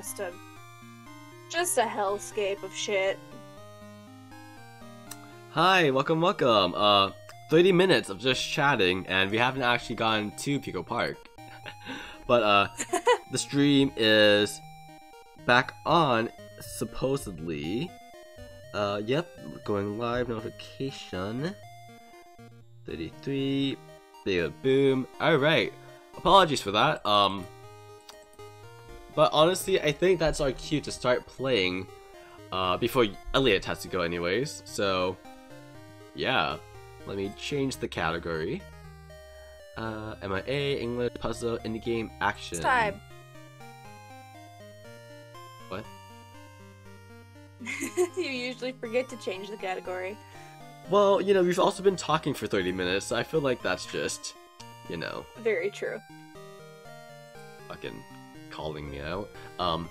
just a just a hellscape of shit. Hi, welcome, welcome. Uh, 30 minutes of just chatting, and we haven't actually gone to Pico Park. but uh, the stream is back on, supposedly. Uh, yep, going live notification. 33. There, boom. Alright. Apologies for that. Um, but honestly, I think that's our cue to start playing uh, before Elliot has to go anyways. So, yeah. Let me change the category. Uh, MIA, English, puzzle, indie game, action. Time. What? you usually forget to change the category. Well, you know, we've also been talking for 30 minutes, so I feel like that's just, you know, Very true. fucking calling me out. Um,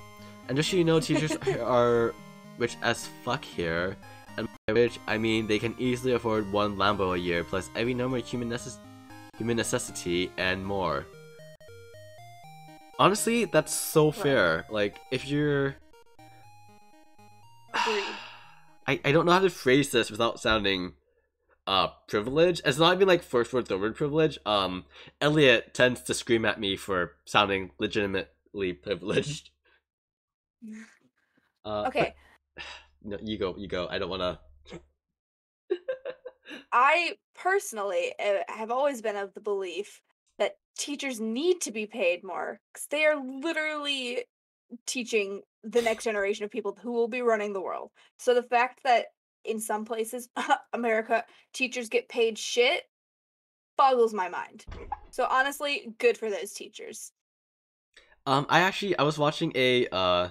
and just so you know, teachers are rich as fuck here. And by rich, I mean they can easily afford one Lambo a year, plus every number of human, necess- human necessity and more. Honestly, that's so fair. Like, if you're... I, I don't know how to phrase this without sounding uh privileged. It's not even like first word, third word privilege. Um Elliot tends to scream at me for sounding legitimately privileged. Uh, Okay, but- no, you go, you go. I don't wanna I personally uh, have always been of the belief that teachers need to be paid more because they are literally teaching the next generation of people who will be running the world. So the fact that in some places, America, teachers get paid shit boggles my mind. So honestly, good for those teachers. Um I actually I was watching a uh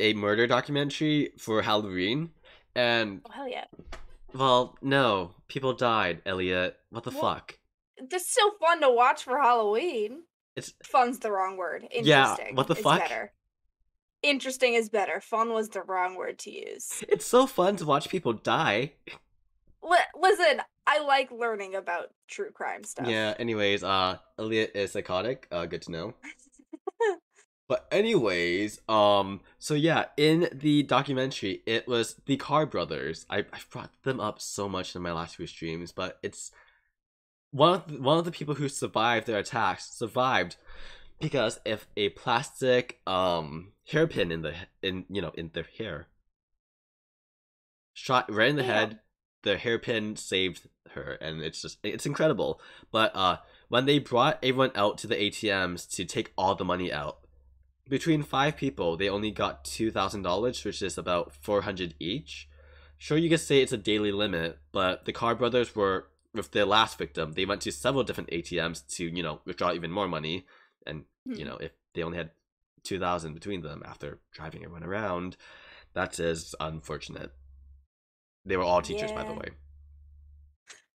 a murder documentary for Halloween and Oh hell yeah. well no, people died, Elliot. What the fuck? This is still fun to watch for Halloween. It's Fun's the wrong word. Yeah, Interesting. what the is fuck? Better. Interesting is better. Fun was the wrong word to use. it's so fun to watch people die. Li- listen, I like learning about true crime stuff. Yeah, anyways, uh Elliot is psychotic. Uh good to know. But anyways, um, so yeah, in the documentary, it was the Carr brothers. I I brought them up so much in my last few streams, but it's one of the, one of the people who survived their attacks survived because if a plastic um hairpin in the in you know in their hair shot right in the Damn. head, the hairpin saved her, and it's just it's incredible. But uh, when they brought everyone out to the ATMs to take all the money out, between five people, they only got two thousand dollars, which is about four hundred each. Sure, you could say it's a daily limit, but the Carr brothers were with their last victim. They went to several different ATMs to you know withdraw even more money, and you Hmm. know if they only had two thousand between them after driving everyone around, that is unfortunate. They were all teachers, by the way.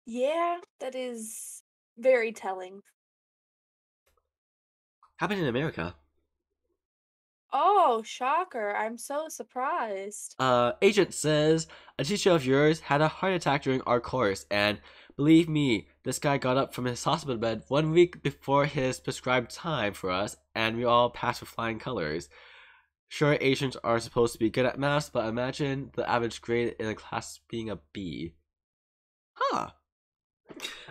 Yeah, that is very telling. Happened in America. Oh, shocker. I'm so surprised. Uh, agent says a teacher of yours had a heart attack during our course, and believe me, this guy got up from his hospital bed one week before his prescribed time for us, and we all passed with flying colors. Sure, Asians are supposed to be good at math, but imagine the average grade in a class being a B. Huh.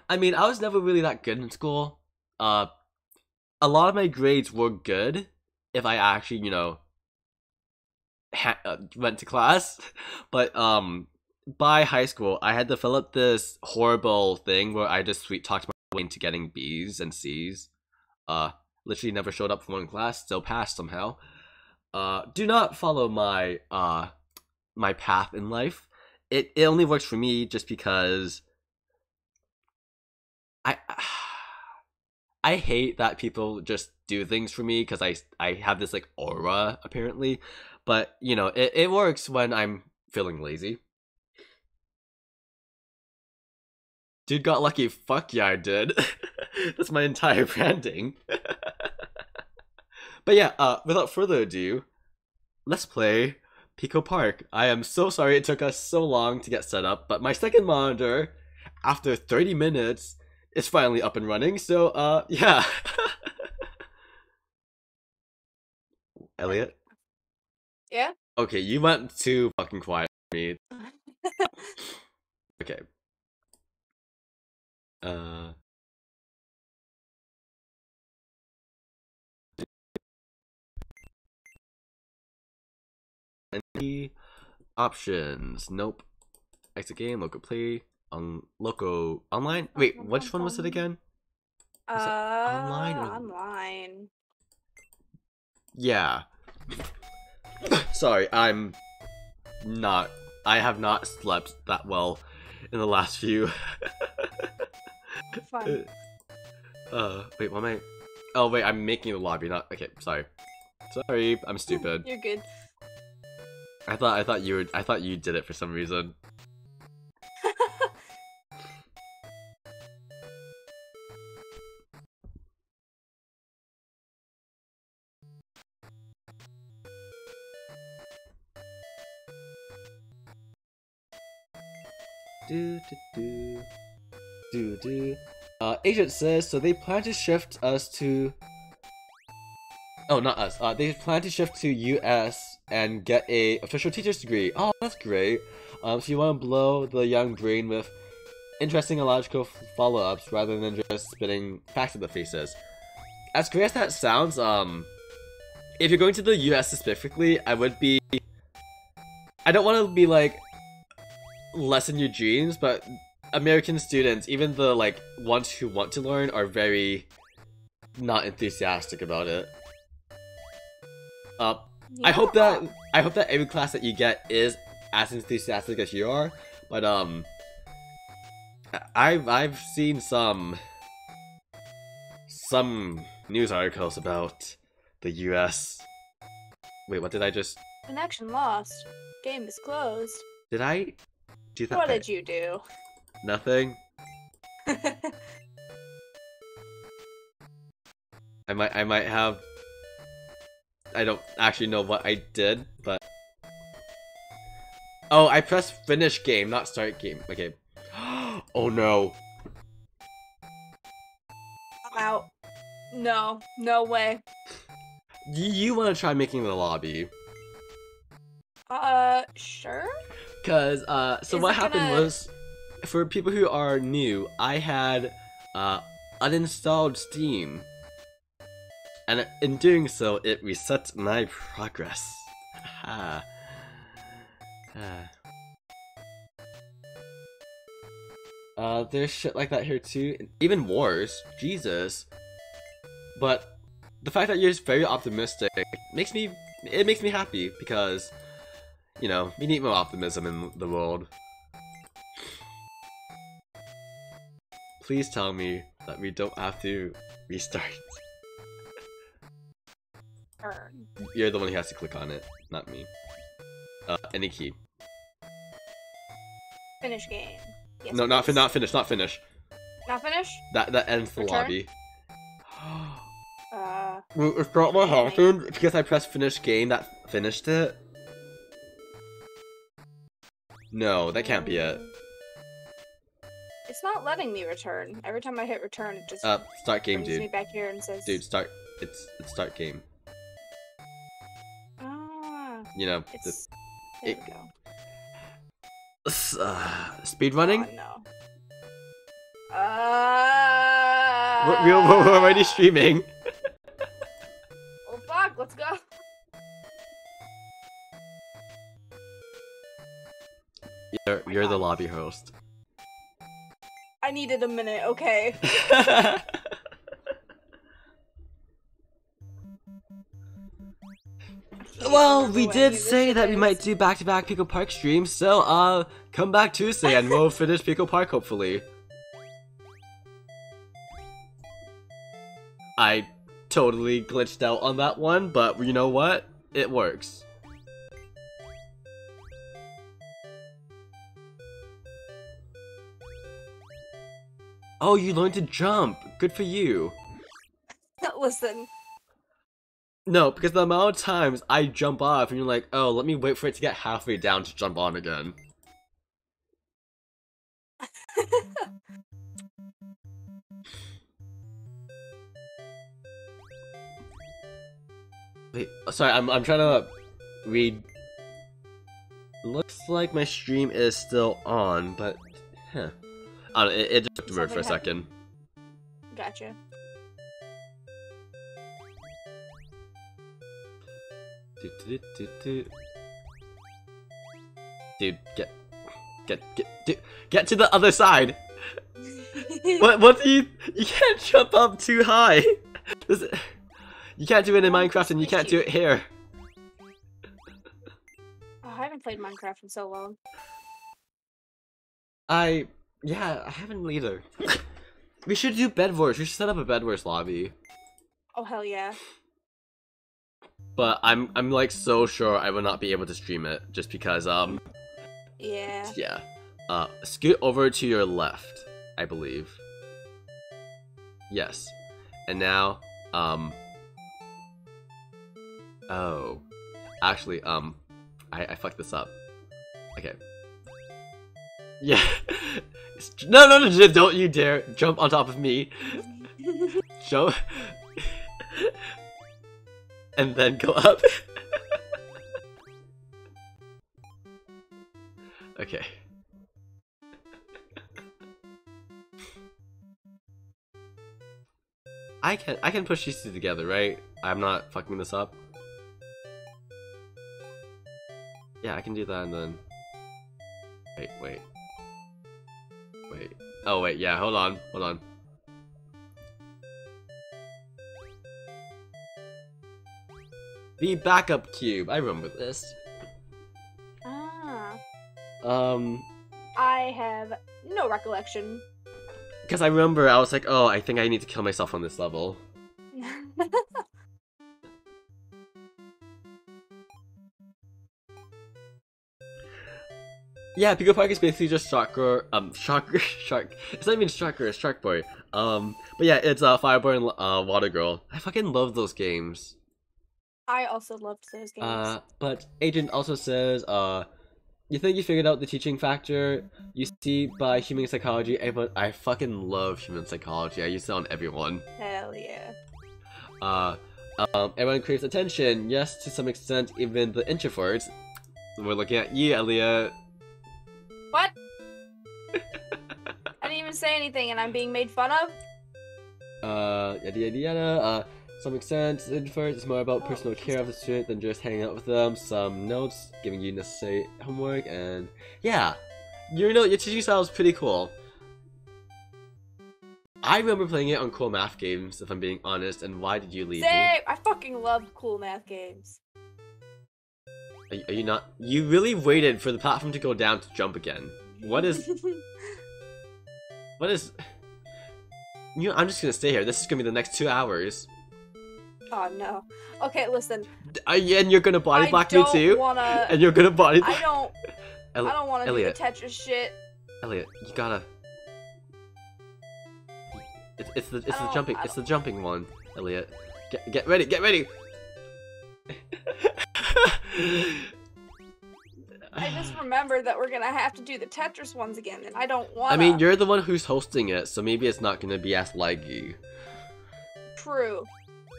I mean, I was never really that good in school. Uh, a lot of my grades were good if I actually, you know, ha- uh, went to class. But um, by high school, I had developed this horrible thing where I just sweet talked my way into getting B's and C's. Uh, literally never showed up for one class, still passed somehow. Uh, do not follow my uh my path in life. It it only works for me just because I I hate that people just do things for me because I I have this like aura apparently, but you know it, it works when I'm feeling lazy. Dude got lucky. Fuck yeah, I did. That's my entire branding. but yeah, uh, without further ado, let's play Pico Park. I am so sorry it took us so long to get set up, but my second monitor, after 30 minutes, is finally up and running. So, uh, yeah. Elliot. Yeah. Okay, you went too fucking quiet for me. Okay. Uh. Any options? Nope. Exit game, local play, on loco online. Wait, which one was it again? uh, it online or- online. Yeah. Sorry, I'm not. I have not slept that well in the last few. Fun. uh, wait, what am I? Oh, wait, I'm making the lobby. Not okay. Sorry, sorry, I'm stupid. You're good. I thought I thought you would. I thought you did it for some reason. Do do do do do. Uh, agent says so. They plan to shift us to. Oh, not us. Uh, they plan to shift to US and get a official teacher's degree. Oh, that's great. Um, so you want to blow the young brain with interesting and logical follow-ups rather than just spitting facts at the faces. As great as that sounds, um, if you're going to the US specifically, I would be. I don't want to be like lessen your dreams, but American students, even the like ones who want to learn, are very not enthusiastic about it. Uh, I hope that I hope that every class that you get is as enthusiastic as you are, but um, I've I've seen some some news articles about the U.S. Wait, what did I just? Connection lost. Game is closed. Did I do that? What did you do? Nothing. I might I might have I don't actually know what I did, but Oh, I pressed finish game, not start game. Okay. oh no. I'm out. No, no way. You, you want to try making the lobby. Uh, sure. Cause uh so Is what happened gonna- was for people who are new, I had uh uninstalled Steam. And in doing so, it resets my progress. Ah. Uh, there's shit like that here too. Even wars. Jesus. But the fact that you're just very optimistic makes me it makes me happy because you know, we need more optimism in the world. Please tell me that we don't have to restart. You're the one who has to click on it, not me. Uh, any key. Finish game. Yes, no, not fin- not finish, not finish. Not finish. That that ends the Return? lobby. Uh, it's not what happened because I pressed finish game that finished it. No, that can't be it. It's not letting me return. Every time I hit return, it just Uh, start game, brings me dude. back here and says, Dude, start. It's it's start game. Ah, You know, the, it's. There it- we go. uh, speed running. Oh, no. Uh, We're, we're, we're already streaming. Well, fuck. Let's go. You're, you're the lobby host. I needed a minute. Okay. well, we did any of this say that we might do back-to-back Pico Park streams, so uh, come back Tuesday and we'll finish Pico Park hopefully. I totally glitched out on that one, but you know what? It works. Oh, you learned to jump. Good for you. Listen. No, because the amount of times I jump off and you're like, oh, let me wait for it to get halfway down to jump on again. Wait, oh, sorry, I'm I'm trying to read. Looks like my stream is still on, but huh. I don't it, it just looked weird for a second. Gotcha. Dude, get, get, get, get, get to the other side. What? What do you? You can't jump up too high. This, you can't do it in Minecraft, and you can't do it here. Oh, I haven't played Minecraft in so long. I yeah, I haven't either. we should do Bedwars. We should set up a Bedwars lobby. Oh hell yeah. But I'm I'm like so sure I will not be able to stream it just because um Yeah. yeah. Uh scoot over to your left, I believe. Yes. And now um Oh. Actually, um I, I fucked this up. Okay. Yeah. no, no, no, don't you dare jump on top of me. Jump. and then go up. okay. I can I can push these two together, right? I'm not fucking this up. Yeah, I can do that and then Wait, wait. Oh wait, yeah, hold on, hold on. The backup cube. I remember this. ah. Um, I have no recollection. because I remember I was like, oh, I think I need to kill myself on this level. Yeah, Pico Park is basically just Shocker, um, Shocker, Shark. It's not even Shocker, it's Shark Boy. Um, but yeah, it's uh, Fireboy and uh, Water Girl. I fucking love those games. I also loved those games. Uh, but Agent also says, uh, you think you figured out the teaching factor you see by human psychology? Eh, but I fucking love human psychology. I use it on everyone. Hell yeah. Uh, um, everyone craves attention. Yes, to some extent, even the introverts. We're looking at you, Elliot. What? I didn't even say anything and I'm being made fun of? Uh, yada yada yada. Uh, some extent, introverts is more about Oh, personal care of the student than just hanging out with them. Some notes, giving you necessary homework, and yeah, you know your teaching style is pretty cool. I remember playing it on cool math games, if I'm being honest. And why did you leave me? I fucking love cool math games. Are, are you not? You really waited for the platform to go down to jump again. What is? what is? You know, I'm just gonna stay here. This is gonna be the next two hours. oh no. Okay, listen. Uh, and you're gonna body block me don't too. wanna And you're gonna body I don't El- I don't wanna Elliot. do the Tetris shit. Elliot, you gotta. It's, it's the it's the jumping it's the jumping one, Elliot. Get get ready, get ready. I just remembered that we're gonna have to do the Tetris ones again, and I don't wanna. I mean, you're the one who's hosting it, so maybe it's not gonna be as laggy. true.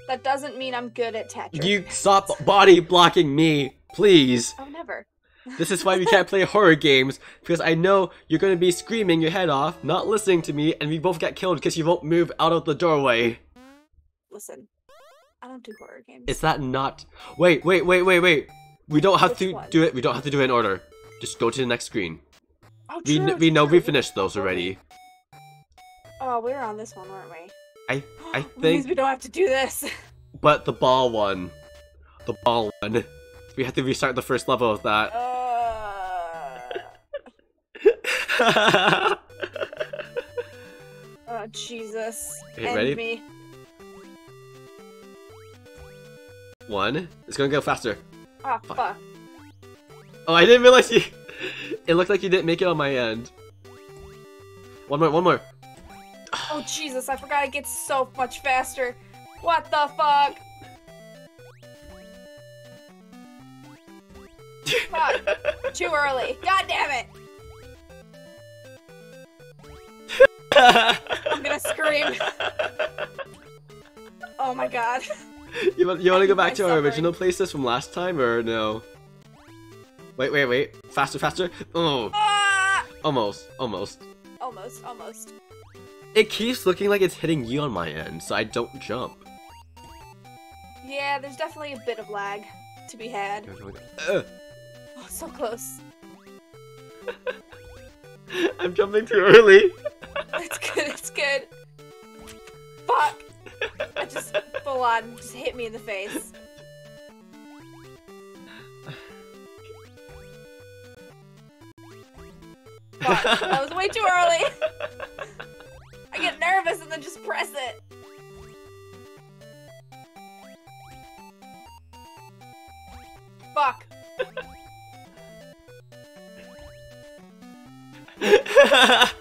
That doesn't mean I'm good at Tetris. You stop body blocking me, please. Oh, never. This is why we can't play horror games because I know you're gonna be screaming your head off, not listening to me, and we both get killed because you won't move out of the doorway. Listen, I don't do horror games. Is that not? Wait, wait, wait, wait, wait. We don't have Which to one? do it. We don't have to do it in order. Just go to the next screen. oh, We true, kn- we know we finished those already. Oh, we were on this one, weren't we? I I Which means think, we don't have to do this. but the ball one, the ball one. We have to restart the first level of that. Uh, oh Jesus! Okay, End ready? me. One. It's gonna go faster. Ah, Fuck. fuck. Oh, I didn't realize you. It looked like you didn't make it on my end. One more, one more. Oh Jesus! I forgot it gets so much faster. What the fuck? Fuck! Too early. God damn it! I'm gonna scream. Oh my god. You want you want to go back to our original places from last time or no? Wait, wait, wait. Faster, faster. Oh, Ah! almost, almost. Almost, almost. It keeps looking like it's hitting you on my end, so I don't jump. Yeah, there's definitely a bit of lag to be had. Oh, so close. I'm jumping too early. It's good, it's good. Fuck! I just full on just hit me in the face. Fuck, that was way too early. I get nervous and then just press it. Fuck.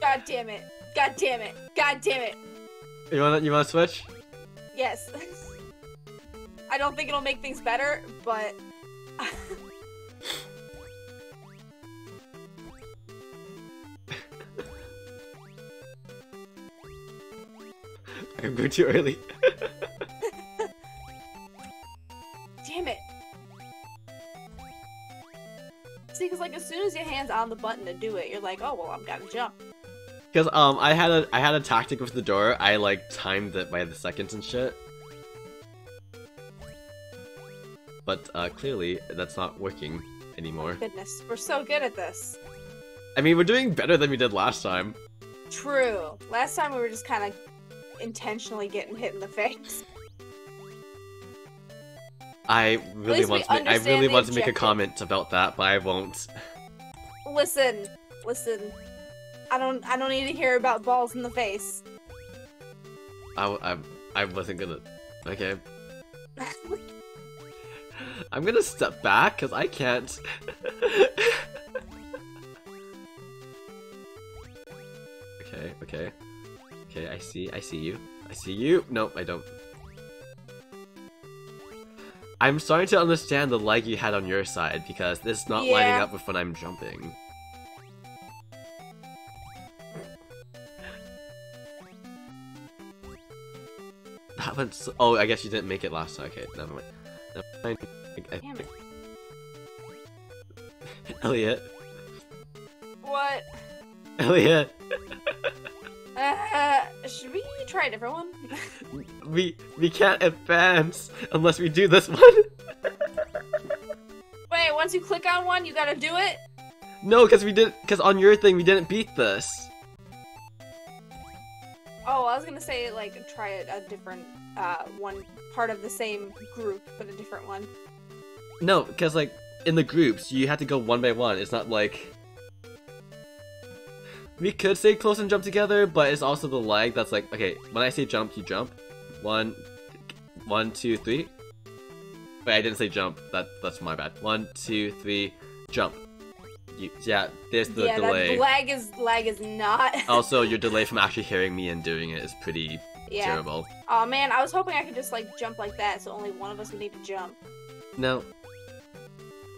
God damn it. God damn it. God damn it. you wanna you wanna switch? Yes. I don't think it'll make things better, but I'm going too early. damn it. See, because like as soon as your hand's on the button to do it, you're like, oh well, I'm gotta jump. Because um, I had a I had a tactic with the door. I like timed it by the seconds and shit. But uh, clearly that's not working anymore. Goodness, we're so good at this. I mean, we're doing better than we did last time. True. Last time we were just kind of intentionally getting hit in the face. I really want to. Make, I really want to make a comment about that, but I won't. Listen, listen. I don't. I don't need to hear about balls in the face. I, I, I wasn't gonna. Okay, I'm gonna step back because I can't. okay, okay, okay. I see. I see you. I see you. Nope, I don't. I'm starting to understand the lag you had on your side because this is not lining up with when I'm jumping. One's. Oh, I guess you didn't make it last time. Okay, never mind. Never mind. I, I, Damn it. Elliot. what? Elliot. Uh, should we try a different one? We we can't advance unless we do this one. Wait, once you click on one, you gotta do it. no, because we didn't. Because on your thing we didn't beat this. Say like try a, a different uh one part of the same group, but a different one. No, because like in the groups you have to go one by one. It's not like we could say close and jump together, but it's also the lag that's like okay. When I say jump, you jump. One, one, two, three. Wait, I didn't say jump. That that's my bad. One, two, three, jump. You, yeah, there's the yeah, delay. lag is lag is not. also, your delay from actually hearing me and doing it is pretty yeah. terrible. Oh man, I was hoping I could just like jump like that, so only one of us would need to jump. No.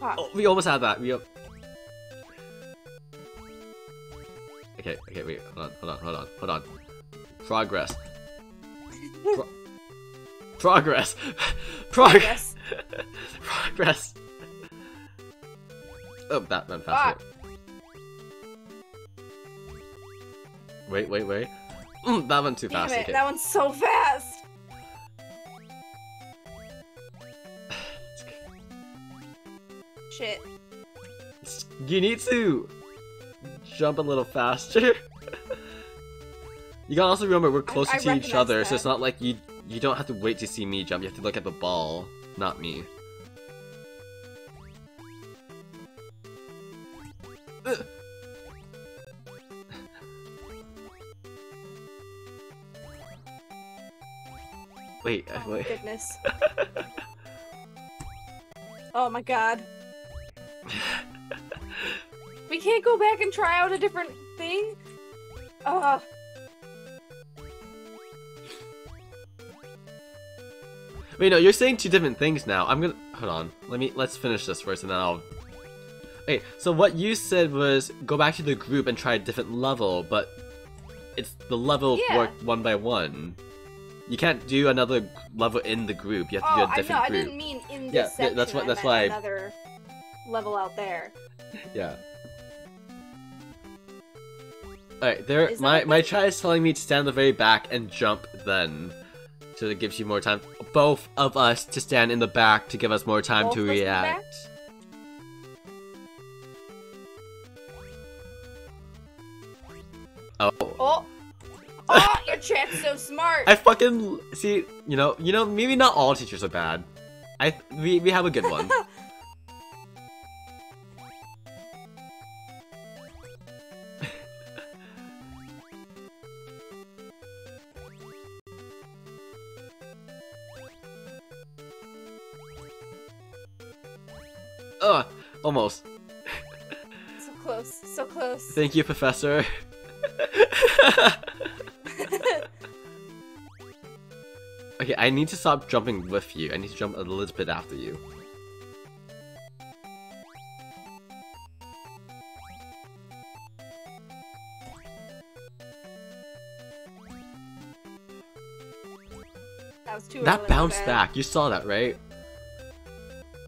Oh, we almost had that. We. Okay, okay, wait, hold on, hold on, hold on, hold on. Progress. Pro- progress. Progress. Yes. Progress. Oh, that went faster. Wait, wait, wait. Mm, that went too Damn fast. it, Okay. that one's so fast. Shit. You need to jump a little faster. you gotta also remember we're closer I to each other, so it's not like you you don't have to wait to see me jump. You have to look at the ball, not me. Ugh. Wait, Oh wait. goodness. oh my god. We can't go back and try out a different thing? Ugh. Wait, no, you're saying two different things now. I'm gonna hold on. Let me let's finish this first, and then I'll. Okay, so what you said was go back to the group and try a different level, but it's the level Yeah. worked one by one. You can't do another level in the group. You have to Oh, do a oh, I know. different I group. didn't mean in this Yeah, section. that's what- I that's meant why I- another level out there. Yeah. Alright, there Is that my my child is telling me to stand in the very back and jump then. So it gives you more time. Both of us to stand in the back to give us more time Both to of us in the back? react. Oh. Oh, oh, your chat's so smart. I fucking see, you know, you know, maybe not all teachers are bad. I we we have a good one. Ugh, almost. So close, so close. Thank you, Professor. okay, I need to stop jumping with you. I need to jump a little bit after you. that was too That bounced back. You saw that, right?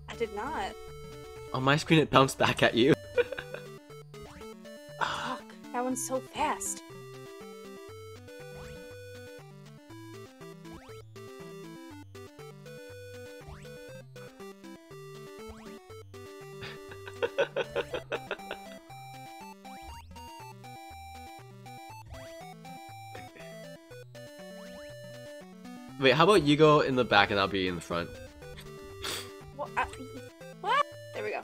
I did not. On my screen, it bounced back at you. How about you go in the back and I'll be in the front? What? I, what? There we go.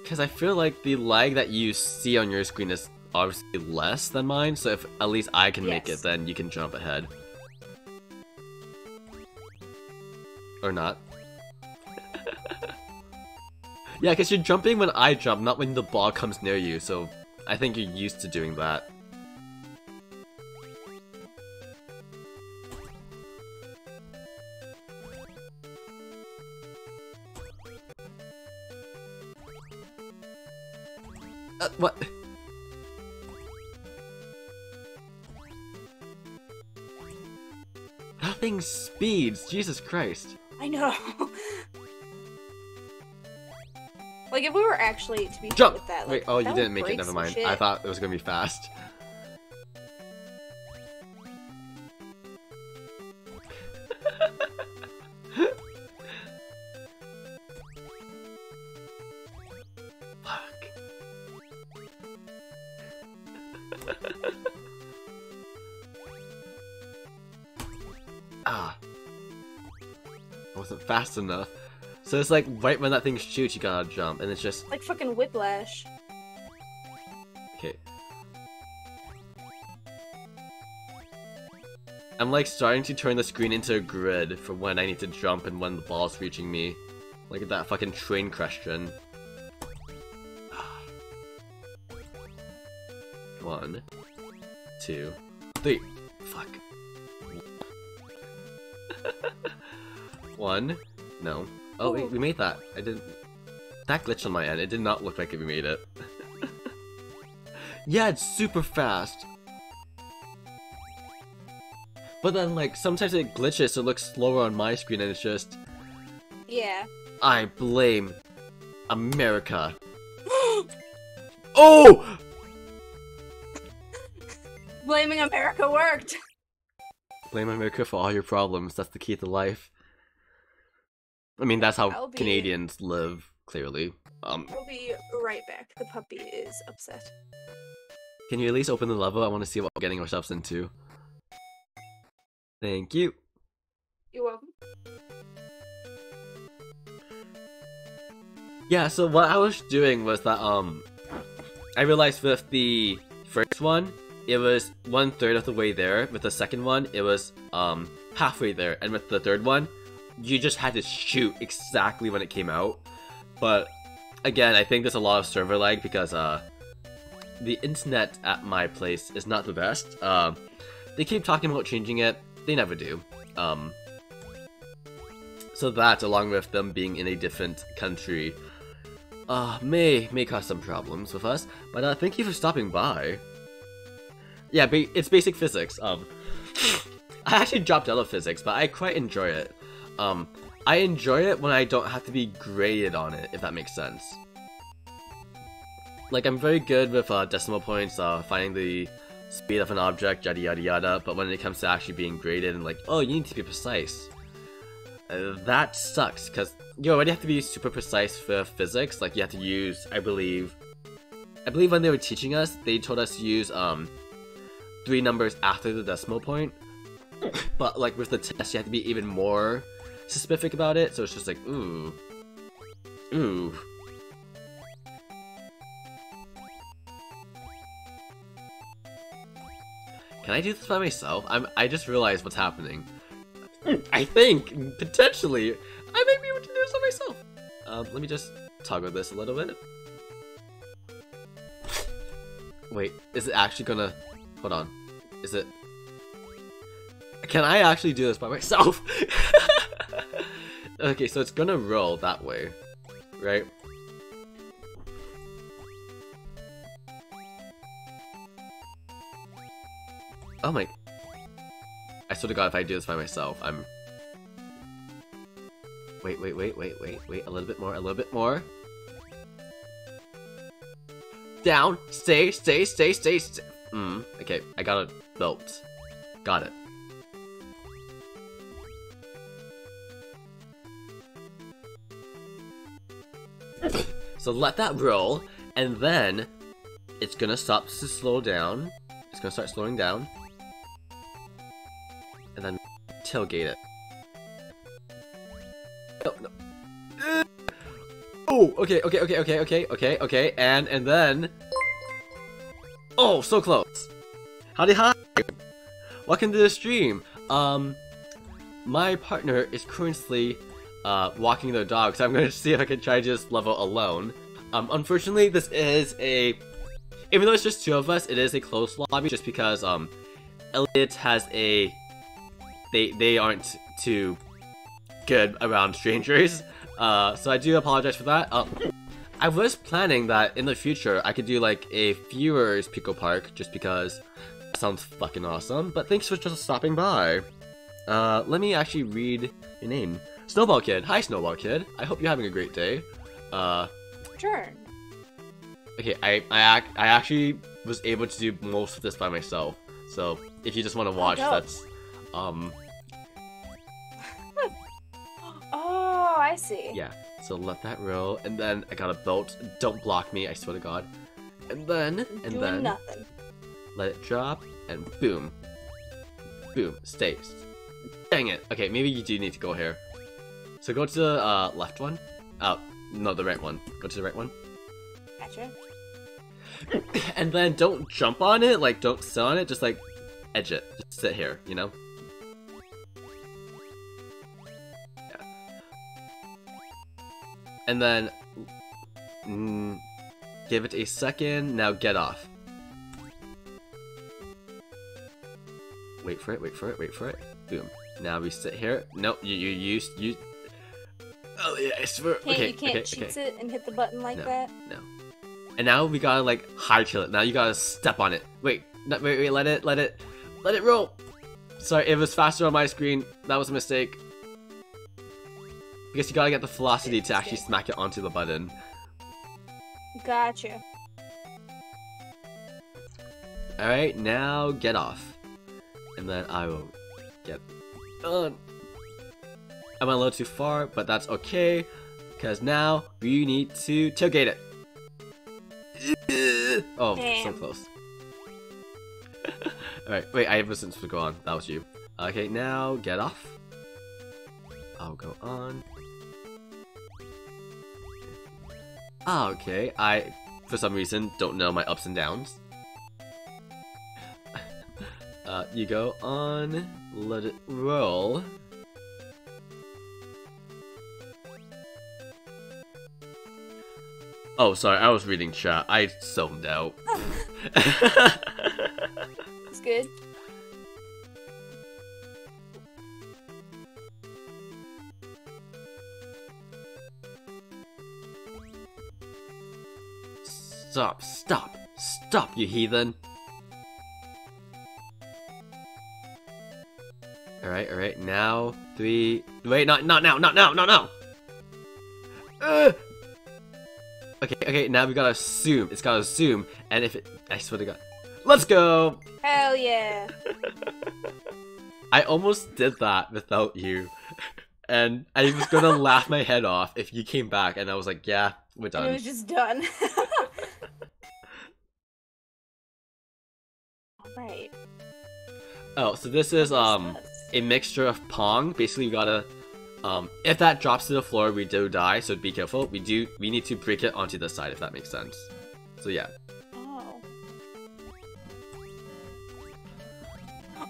Because I feel like the lag that you see on your screen is obviously less than mine, so if at least I can make it, then you can jump ahead. Or not. yeah, because you're jumping when I jump, not when the ball comes near you, so I think you're used to doing that. Uh, what? That thing speeds, Jesus Christ. I know. like if we were actually to be Jump! with that, Wait, oh, you that would didn't make it, never mind. shit. I thought it was gonna be fast. Ah. I wasn't fast enough. So it's like right when that thing shoots, you gotta jump, and it's just like fucking whiplash. okay. I'm like starting to turn the screen into a grid for when I need to jump and when the ball's reaching me. Like at that fucking train question. One, two, three. Fuck. One. No. Oh, wait, oh. we made that. I didn't. That glitched on my end. It did not look like we made it. yeah, it's super fast. But then, like, sometimes it glitches, so it looks slower on my screen, and it's just. Yeah. I blame America. Oh! Blaming America worked. Blame America for all your problems. That's the key to life. I mean, that's how I'll be- Canadians live, clearly. Um, We'll be right back. The puppy is upset. can you at least open the level? I want to see what we're getting ourselves into. Thank you. You're welcome. Yeah, so what I was doing was that, um, I realized with the first one, it was one third of the way there. With the second one, it was, um, halfway there. And with the third one, you just had to shoot exactly when it came out. But, again, I think there's a lot of server lag because, uh, the internet at my place is not the best. Um, they keep talking about changing it, they never do. Um, so that, along with them being in a different country, uh, may may cause some problems with us, but uh, thank you for stopping by. Yeah, it's basic physics. Um, I actually dropped out of physics, but I quite enjoy it. Um, I enjoy it when I don't have to be graded on it, if that makes sense. Like, I'm very good with uh, decimal points, uh, finding the speed of an object, yada yada yada, but when it comes to actually being graded and like, oh, you need to be precise, uh, that sucks, because you already have to be super precise for physics, like you have to use, I believe, I believe when they were teaching us, they told us to use, um, three numbers after the decimal point, but like with the test, you have to be even more specific about it, so it's just like, ooh, ooh. Can I do this by myself? I'm. I just realized what's happening. I think potentially I may be able to do this by myself. Um, let me just toggle this a little bit. Wait, is it actually gonna? Hold on. Is it? Can I actually do this by myself? okay, so it's gonna roll that way, right? Oh my... I swear to god, if I do this by myself, I'm... Wait, wait, wait, wait, wait, wait, a little bit more, a little bit more. Down, stay, stay, stay, stay, stay. Hmm, okay, I got it built. Got it. So let that roll, and then it's gonna stop to slow down. It's gonna start slowing down and then tailgate it. No, no. Oh, okay, okay, okay, okay, okay, okay, okay, and and then. Oh, so close. Howdy, hi. Welcome to the stream. Um, my partner is currently uh walking their dog, so I'm gonna see if I can try this level alone. Um, unfortunately, this is a. Even though it's just two of us, it is a close lobby, just because um, Elliot has a they they aren't too good around strangers. Uh, so I do apologize for that. Uh, I was planning that in the future I could do like a viewers Pico Park just because that sounds fucking awesome. But thanks for just stopping by. Uh, let me actually read your name. Snowball Kid. Hi, Snowball Kid. I hope you're having a great day. Uh, sure. Okay, I I I actually was able to do most of this by myself. So if you just want to watch, oh, that's um. oh, I see. Yeah. So let that roll, and then I got a belt. Don't block me, I swear to God. And then, and Doing then, nothing. let it drop, and boom, boom, stays. Dang it. Okay, maybe you do need to go here. So go to the uh, left one. Oh, no, the right one. Go to the right one. Gotcha. and then don't jump on it, like don't sit on it, just like edge it. Just sit here, you know? Yeah. and then mm, give it a second. Now get off. Wait for it, wait for it, wait for it. Boom. Now we sit here. Nope, you you used you. Oh yeah, I swear. Can't, okay, you can't okay, cheat okay. it and hit the button like No. that. No. And now we gotta like high kill it. Now you gotta step on it. Wait, no, wait, wait, let it, let it, let it roll. Sorry, it was faster on my screen. That was a mistake. Because you gotta get the velocity to actually smack it onto the button. Gotcha. Alright, now get off. And then I will get done. I went a little too far, but that's okay. Because now we need to tailgate it. Oh, so close. Alright, wait, I wasn't supposed to go on. That was you. Okay, now get off. I'll go on. Ah, okay. I, for some reason, don't know my ups and downs. uh, you go on, let it roll. Oh, sorry, I was reading chat. I zoned out. It's good. stop, stop, stop, you heathen. Alright, alright, now, three, wait, not, not now, not now, not now! Uh! Okay, okay, now we gotta assume, it's gotta assume, and if it, I swear to god, let's go! Hell yeah. I almost did that without you. And I was gonna laugh my head off if you came back and I was like, yeah, we're And done. it was just done. Alright. Oh, so this is um a mixture of Pong. Basically we gotta um if that drops to the floor we do die, so be careful. We do we need to break it onto the side if that makes sense. So yeah. Oh.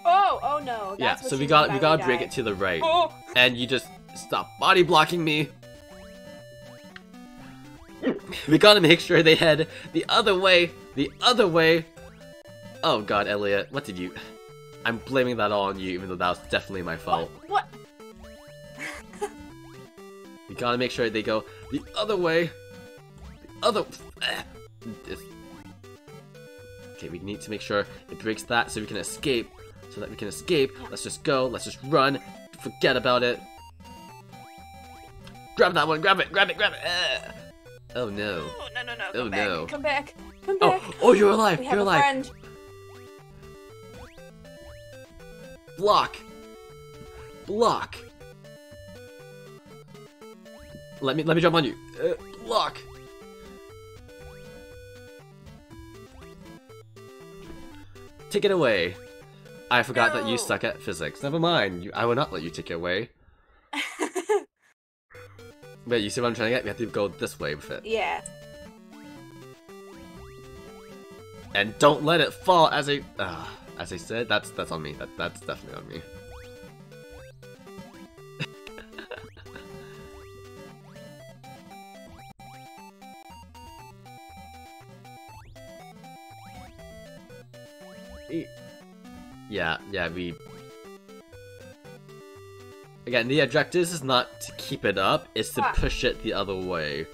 Oh, oh no. yeah, That's what so we got we gotta break die. it to the right. Oh! And you just stop body blocking me. We gotta make sure they head the other way, the other way. Oh god, Elliot, what did you... I'm blaming that all on you, even though that was definitely my fault. What? We gotta make sure they go the other way. The other... Okay, we need to make sure it breaks that so we can escape. So that we can escape. Let's just go, let's just run. Forget about it. Grab that one, grab it, grab it, grab it. eh. Oh no. Oh, no, no, no. Oh, Come back. no. Come back. Come Oh, back. oh, you're alive, we you're alive. friend. Block. Block. Let me let me jump on you. Uh, block. Take it away. I forgot that you suck at physics. Never mind. You, I will not let you take it away. Wait, you see what I'm trying to get? We have to go this way with it. yeah. And don't let it fall as I uh, as I said, that's that's on me. That that's definitely on me. Yeah, yeah, we Again, the objective is not to keep it up, it's to Fuck. push it the other way.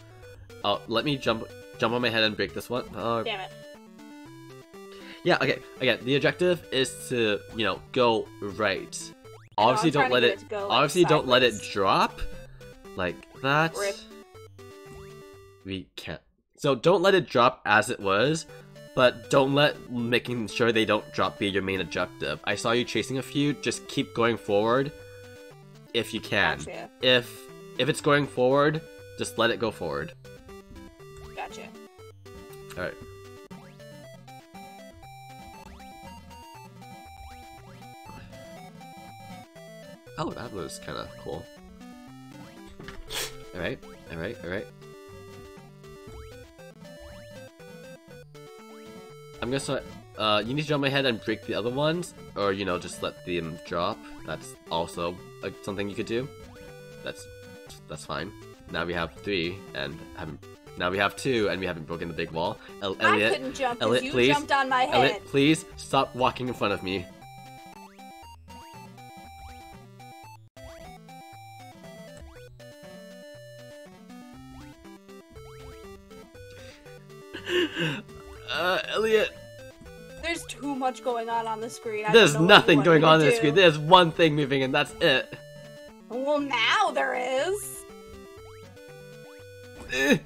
Oh, let me jump jump on my head and break this one. Oh, Damn it. yeah, okay. Again, the objective is to, you know, go right. Obviously, don't let it. it go, like, obviously, don't let it drop like that. Rip. We can't. So don't let it drop as it was, but don't let making sure they don't drop be your main objective. I saw you chasing a few. Just keep going forward, if you can. Gotcha. If if it's going forward, just let it go forward. Gotcha. All right. Oh, that was kind of cool. Alright, alright, alright. I'm gonna start. Uh, you need to jump my head and break the other ones, or you know, just let them drop. That's also uh, something you could do. That's that's fine. Now we have three, and haven't. Now we have two, and we haven't broken the big wall. El- I Elliot, couldn't jump Elliot, you please. jumped on my head. Elliot, please stop walking in front of me. uh, Elliot, There's too much going on on the screen. I there's don't know what nothing going on on the screen. There's one thing moving, and that's it. Well, now there is. Eh.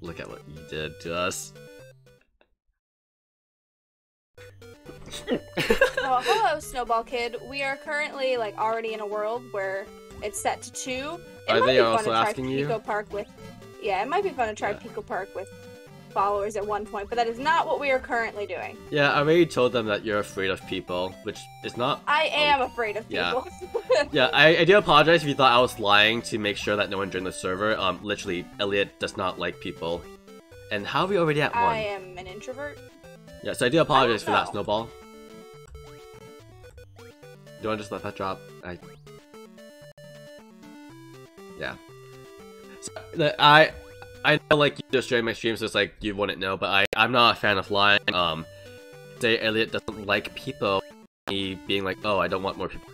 Look at what you did to us. Oh, hello, Snowball Kid. We are currently like already in a world where it's set to two. It Are might they be fun also to try asking you? Park with. Yeah, it might be fun to try Yeah. Pico Park with followers at one point, but that is not what we are currently doing. Yeah, I already told them that you're afraid of people, which is not I am afraid of people. Yeah, I, I do apologize if you thought I was lying to make sure that no one joined the server. Um, literally, Elliot does not like people. And how are we already at one? I am an introvert. Yeah, so I do apologize for that. Snowball. Do to just let that drop? I... Yeah. So, I I know, like, you just joined my stream, so it's like, you wouldn't know, but I, I'm not a fan of lying. Um, say Elliot doesn't like people, me being like, oh, I don't want more people.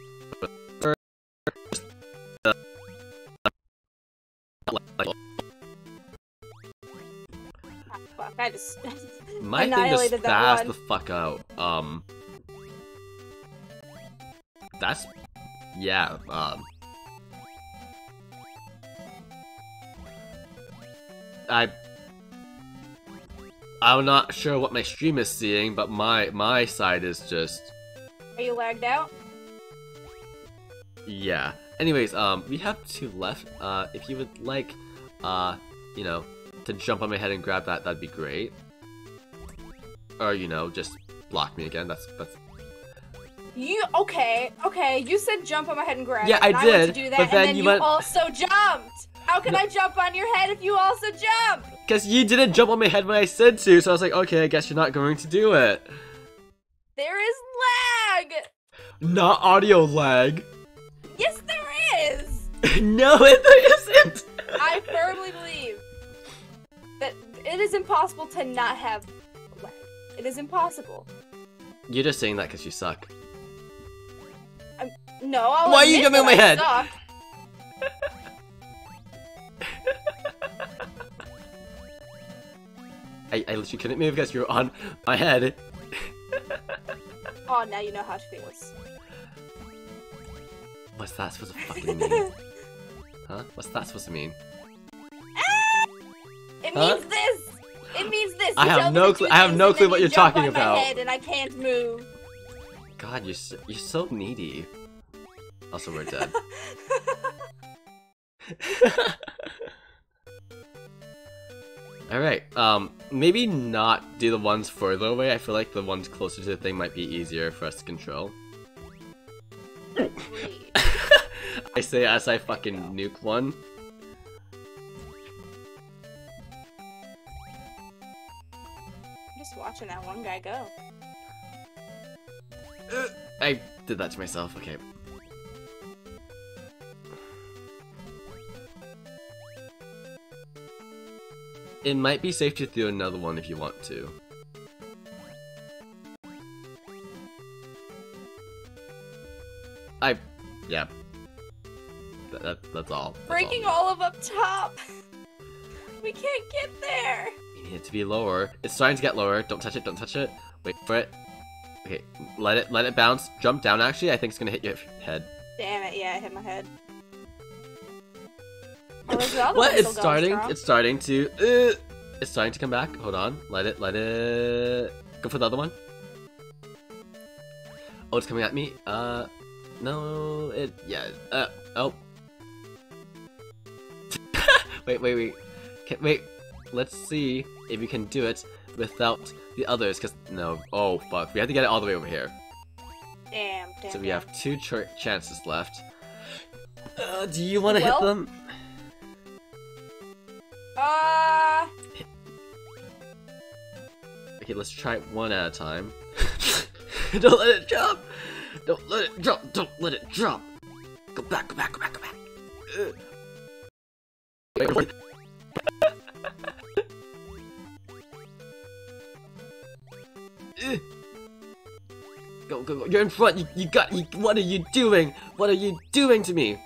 Fuck, I just My thing just spazzed the fuck out. Um, that's yeah. Um, I I'm not sure what my stream is seeing, but my my side is just Are you lagged out? yeah. Anyways, um, we have two left. Uh, if you would like, uh, you know, to jump on my head and grab that, that'd be great. Or you know, just block me again. That's that's You okay? Okay, you said jump on my head and grab. Yeah, I did, to do that, but and then then you you, went- also jumped. How can No. I jump on your head if you also jump? Because you didn't jump on my head when I said to, so I was like, okay, I guess you're not going to do it. There is lag. Not audio lag. Yes, there is. no, it there isn't. I firmly believe that it is impossible to not have lag. It is impossible. You're just saying that because you suck. Um, no, I'll Why are you jumping on my I head? I, I literally couldn't move because you're on my head. Oh, now you know how it feels. What's that supposed to fucking mean? Huh? What's that supposed to mean? Ah! It Huh? means this. It means this. I have no to cl- do I have no clue what you you're jump talking on my about. head and I can't move. God, you're so, you're so needy. Also, we're dead. Alright, um, maybe not do the ones further away. I feel like the ones closer to the thing might be easier for us to control. I say as I fucking nuke one. I'm just watching that one guy go. I did that to myself, okay. It might be safe to do another one if you want to. I, yeah. That, that, that's all. That's Breaking all. all of up top. We can't get there. You need it to be lower. It's starting to get lower. Don't touch it. Don't touch it. Wait for it. Okay, let it let it bounce. Jump down. Actually, I think it's gonna hit your head. Damn it! Yeah, I hit my head. What? It's starting. strong. It's starting to. Uh, it's starting to come back. Hold on. Let it. Let it. Go for the other one. Oh, it's coming at me. Uh, no. It. Yeah. Uh. Oh. wait. Wait. Wait. Can, wait. Let's see if you can do it without the others. Cause no. Oh fuck. We have to get it all the way over here. Damn, damn. So we have two ch chances left. Uh, do you want to Well- hit them? Uh, Okay, let's try it one at a time. Don't let it drop! Don't let it drop! Don't let it drop! Go back, go back, go back, go back! Go, go, go! You're in front! You, you got. You, what are you doing? What are you doing to me?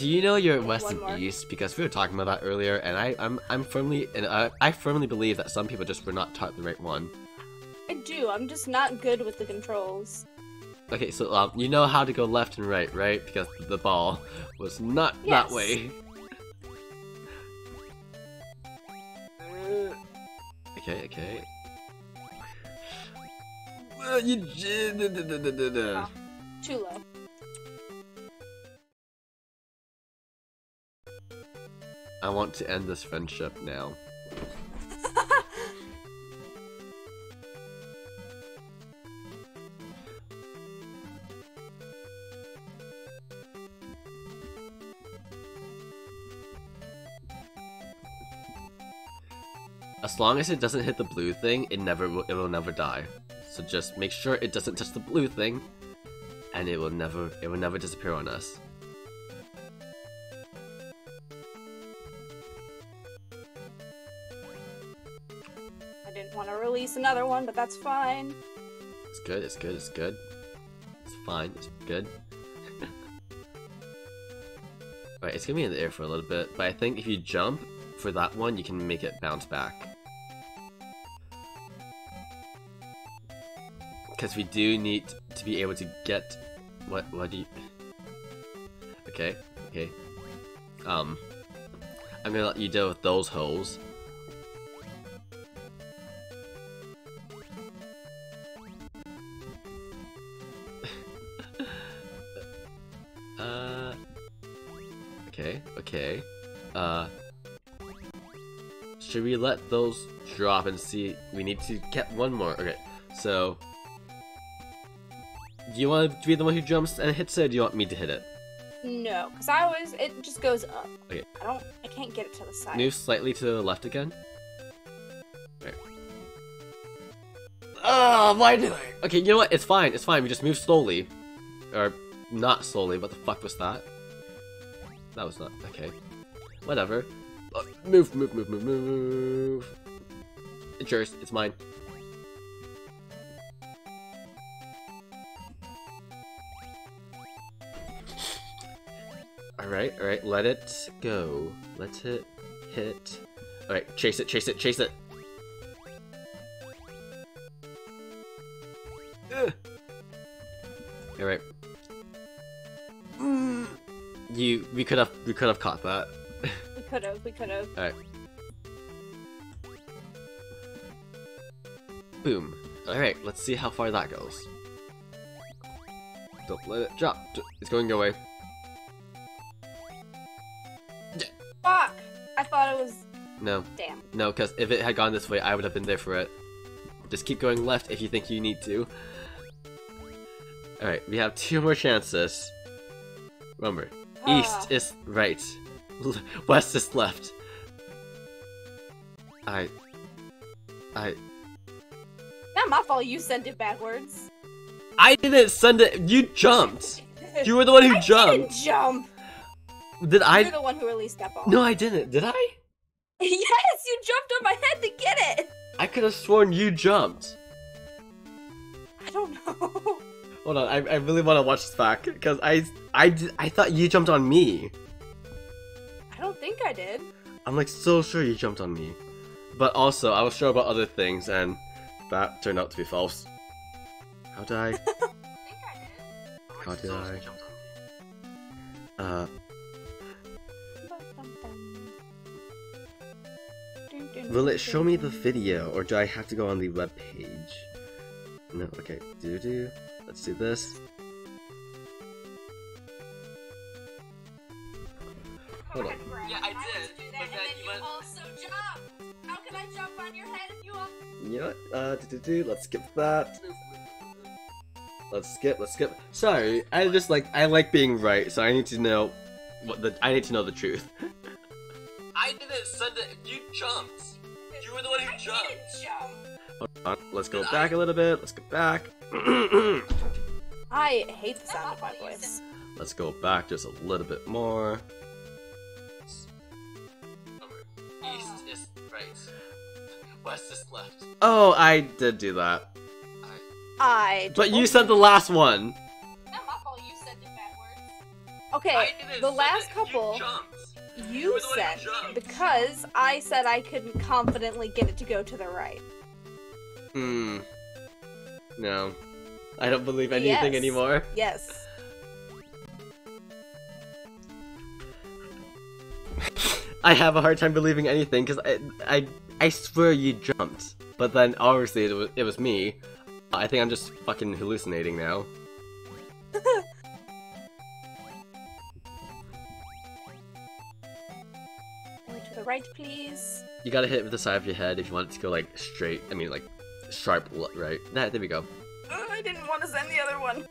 Do, you know you're west and east? Because we were talking about that earlier, and I I'm I'm firmly and I, I firmly believe that some people just were not taught the right one. I do. I'm just not good with the controls. Okay, so um, you know how to go left and right, right? Because the ball was not that way. Uh, okay, okay. Well, you. da. Too low. Want to end this friendship now. As long as it doesn't hit the blue thing, it never will, it will never die. So just make sure it doesn't touch the blue thing, and it will never it will never disappear on us. Release another one, but that's fine. It's good. It's good. It's good. It's fine. It's good. Alright, it's gonna be in the air for a little bit, but I think if you jump for that one, you can make it bounce back. Because we do need to be able to get... What, what do you... Okay, okay. Um, I'm gonna let you deal with those holes. Let those drop and see? We need to get one more. Okay, so do you want to be the one who jumps and hits it, or do you want me to hit it? No, because I always it just goes up. Okay. I don't. I can't get it to the side. Move slightly to the left again. Right. Oh, why did I? Okay, you know what? It's fine. It's fine. We just move slowly, or not slowly. What the fuck was that? That was not okay. Whatever. Uh, move, move, move, move, move. It's yours. It's mine. Alright, alright, let it go. Let it hit. Alright, chase it, chase it, chase it. Alright. You, we could have, we could have caught that. We could have. We could have. Alright. Boom. Alright, let's see how far that goes. Don't let it drop. It's going your way. Fuck! I thought it was. No. Damn. No, because if it had gone this way, I would have been there for it. Just keep going left if you think you need to. Alright, we have two more chances. Remember, Ah. east is right, west is left. I... I... Not my fault. You sent it backwards. I didn't send it! You jumped! You were the one who I jumped! didn't jump. Did I- You're the one who released that ball. No, I didn't. Did I? yes, you jumped on my head to get it. I could have sworn you jumped. I don't know. Hold on, I, I really want to watch this back because I I I thought you jumped on me. I don't think I did. I'm like so sure you jumped on me, but also I was sure about other things and that turned out to be false. How did I? I think I did. How did I? Uh, will it show me the video or do I have to go on the web page? No. Okay. Do do. Let's do this. Hold on. Yeah, I did, but then you went- also jump. How can I jump on your head if you want? You know what? Uh, do, do, do, let's skip that. Let's skip. Let's skip. Sorry, I just like I like being right, so I need to know what the I need to know the truth. I didn't send it. You jumped. You were the one who I didn't jump. Hold on. Let's go back a little bit. Let's go back. I hate the sound of my voice. let's go back just a little bit more. West is left. Oh, I did do that. I. But you said the last one. Not my fault. You sent it backwards. Okay, the last couple you were the one jumped. because I said I couldn't confidently get it to go to the right. Hmm. No. I don't believe anything Yes. anymore. Yes. I have a hard time believing anything because I, I, I swear you jumped. But then obviously it was, it was me. I think I'm just fucking hallucinating now. To the right, please. You gotta hit it with the side of your head if you want it to go like straight. I mean like sharp right. That there we go. Oh, I didn't want to send the other one.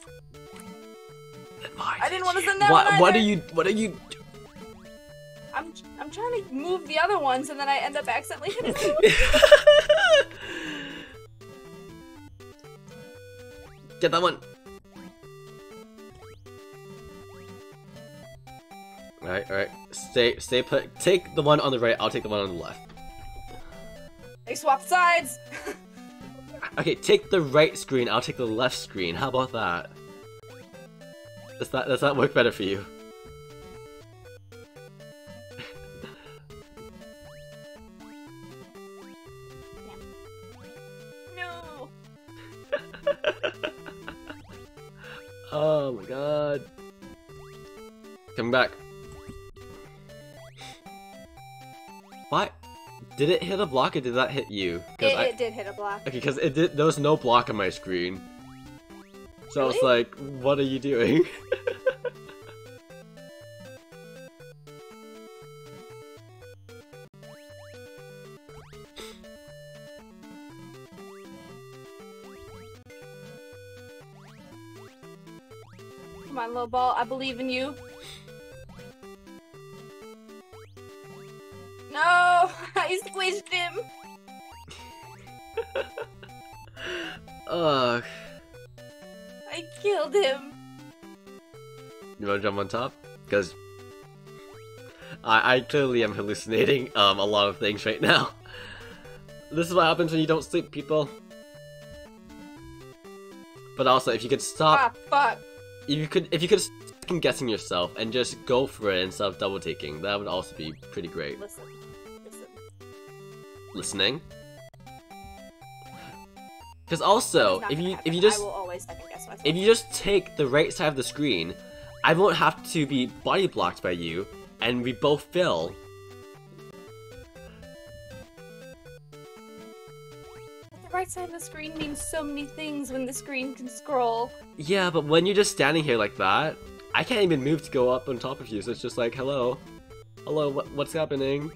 Why I didn't did wanna send that what, one What are you? What are you? I'm I'm trying to move the other ones, and then I end up accidentally hitting them. Get that one. Alright, alright. Stay stay put take the one on the right, I'll take the one on the left. They swap sides. Okay, take the right screen, I'll take the left screen. How about that? Does that does that work better for you? Oh my god. Coming back. What? Did it hit a block or did that hit you? It, I- it did hit a block. Okay, because it did. There was no block on my screen. So I was like, "What are you doing?" believe in you. No, I squished him. Ugh. I killed him. You want to jump on top? Because I, I clearly am hallucinating um a lot of things right now. This is what happens when you don't sleep, people. But also, if you could stop, Ah, fuck. if you could, if you could stop guessing yourself and just go for it instead of double taking, that would also be pretty great. Listen, listen. Listening. Because also, if you happen. if you just I will always second guess myself. if you just take the right side of the screen, I won't have to be body blocked by you, and we both fill. the right side of the screen means so many things when the screen can scroll. Yeah, but when you're just standing here like that, I can't even move to go up on top of you, so it's just like, hello. Hello, what, what's happening?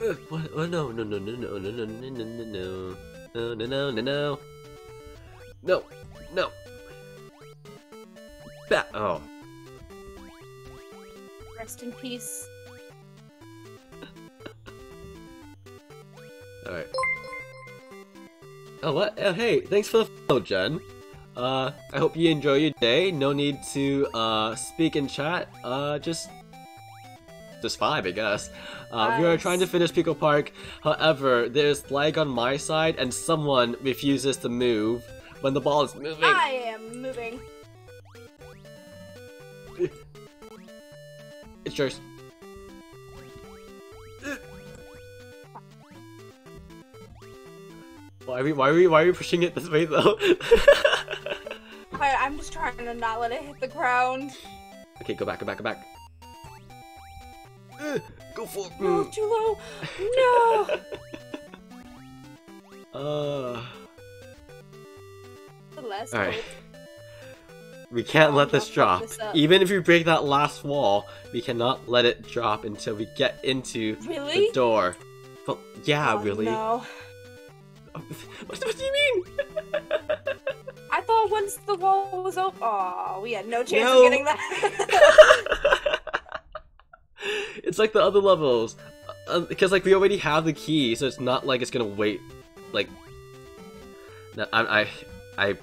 Uh, What? Oh, no, no, no, no, no, no, no, no, no, no, no, no, no, no, no, no, no, no. Ba- oh, Rest in peace. alright. Oh, what? Oh, hey, thanks for the follow, Jen. Uh, I hope you enjoy your day. No need to, uh, speak in chat. Uh, just... Just vibe, I guess. Uh, we are trying to finish Pico Park. However, there's lag on my side, and someone refuses to move when the ball is moving. I am moving. It's yours. Why are we why are we why are we pushing it this way though? I, I'm just trying to not let it hit the ground. okay, go back, go back, go back. Uh, Go for it. No, Mm. too low. No. Uh, The last Alright. hope. We can't let this drop. this. Even if we break that last wall, we cannot let it drop until we get into Really? the door. Well, yeah, Oh, really. No. What, what do you mean? I thought once the wall was open. Oh, we had no chance No. of getting that. it's like the other levels, uh, because like we already have the key, so it's not like it's gonna wait. Like, no, I, I, I,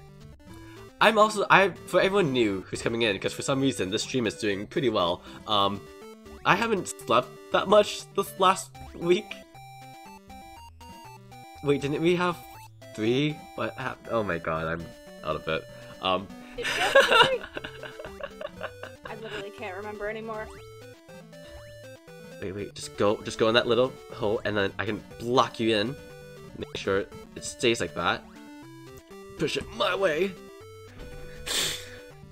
I'm also I for everyone new who's coming in, because for some reason this stream is doing pretty well. Um, I haven't slept that much this last week. Wait, didn't we have three? What happened? Oh my god, I'm out of it. Um. Did we have three? I literally can't remember anymore. Wait, wait, just go, just go in that little hole, and then I can block you in. Make sure it stays like that. Push it my way.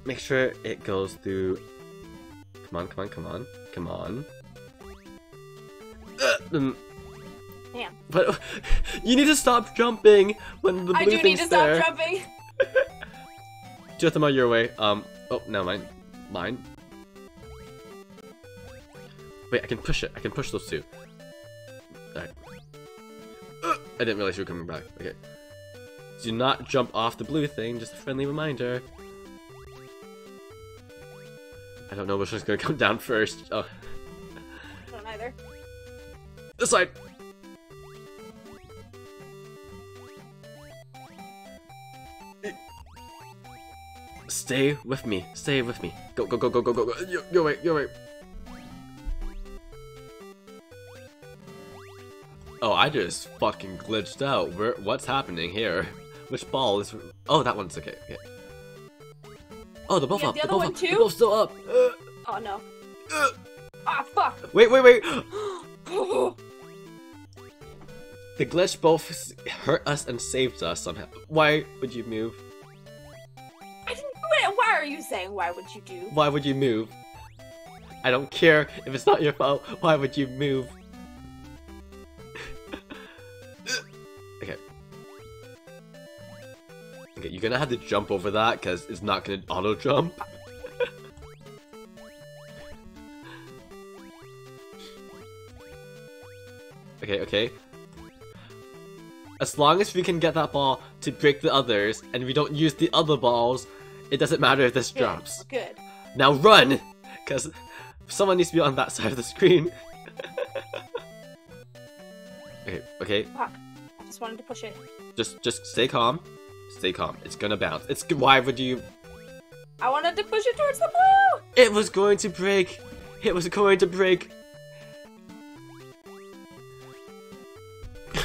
Make sure it goes through. Come on, come on, come on, come on. Uh, um, Damn. But you need to stop jumping when the blue I do need to stop jumping. Just your way. Um. Oh, no, mine. Mine. Wait, I can push it. I can push those two. Alright. Uh, I didn't realize you were coming back. Okay. Do not jump off the blue thing. Just a friendly reminder. I don't know which one's gonna come down first. Oh, I don't either. this side. Stay with me. Stay with me. Go, go, go, go, go, go, go. You're, you're right, you're right. Oh, I just fucking glitched out. Where, what's happening here? Which ball is... Oh, that one's okay. okay. Oh, they're both Yeah, up. the They're other both one up. They're both still up. Uh, Oh no. uh. Ah, fuck. Wait, wait, wait. The glitch both hurt us and saved us somehow. Why would you move? I didn't. Wait, why are you saying? Why would you do? Why would you move? I don't care if it's not your fault. Why would you move? Okay, you're gonna have to jump over that because it's not gonna auto jump. okay, okay. As long as we can get that ball to break the others and we don't use the other balls, it doesn't matter if this Good, drops. Good. Now run! Because someone needs to be on that side of the screen. okay, okay. Fuck. I just wanted to push it. Just just stay calm. Stay calm. It's gonna bounce. It's why would you I wanted to push it towards the blue. It was going to break. It was going to break.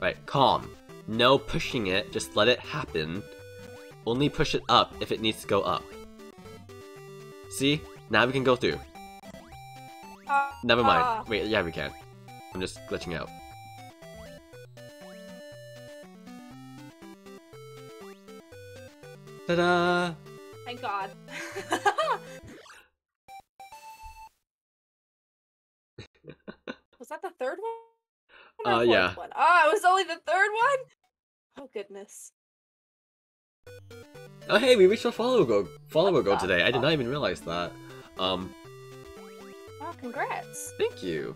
right, calm. No pushing it, just let it happen. Only push it up if it needs to go up. See? Now we can go through. Ah, Never mind. ah. Wait, yeah, we can. I'm just glitching out. Ta-da! Thank God. was that the third one? Or Uh, yeah. One? Oh, it was only the third one. Oh goodness. Oh hey, we reached our follower goal follower goal today. I did not even realize that. Um, Oh, congrats. thank you.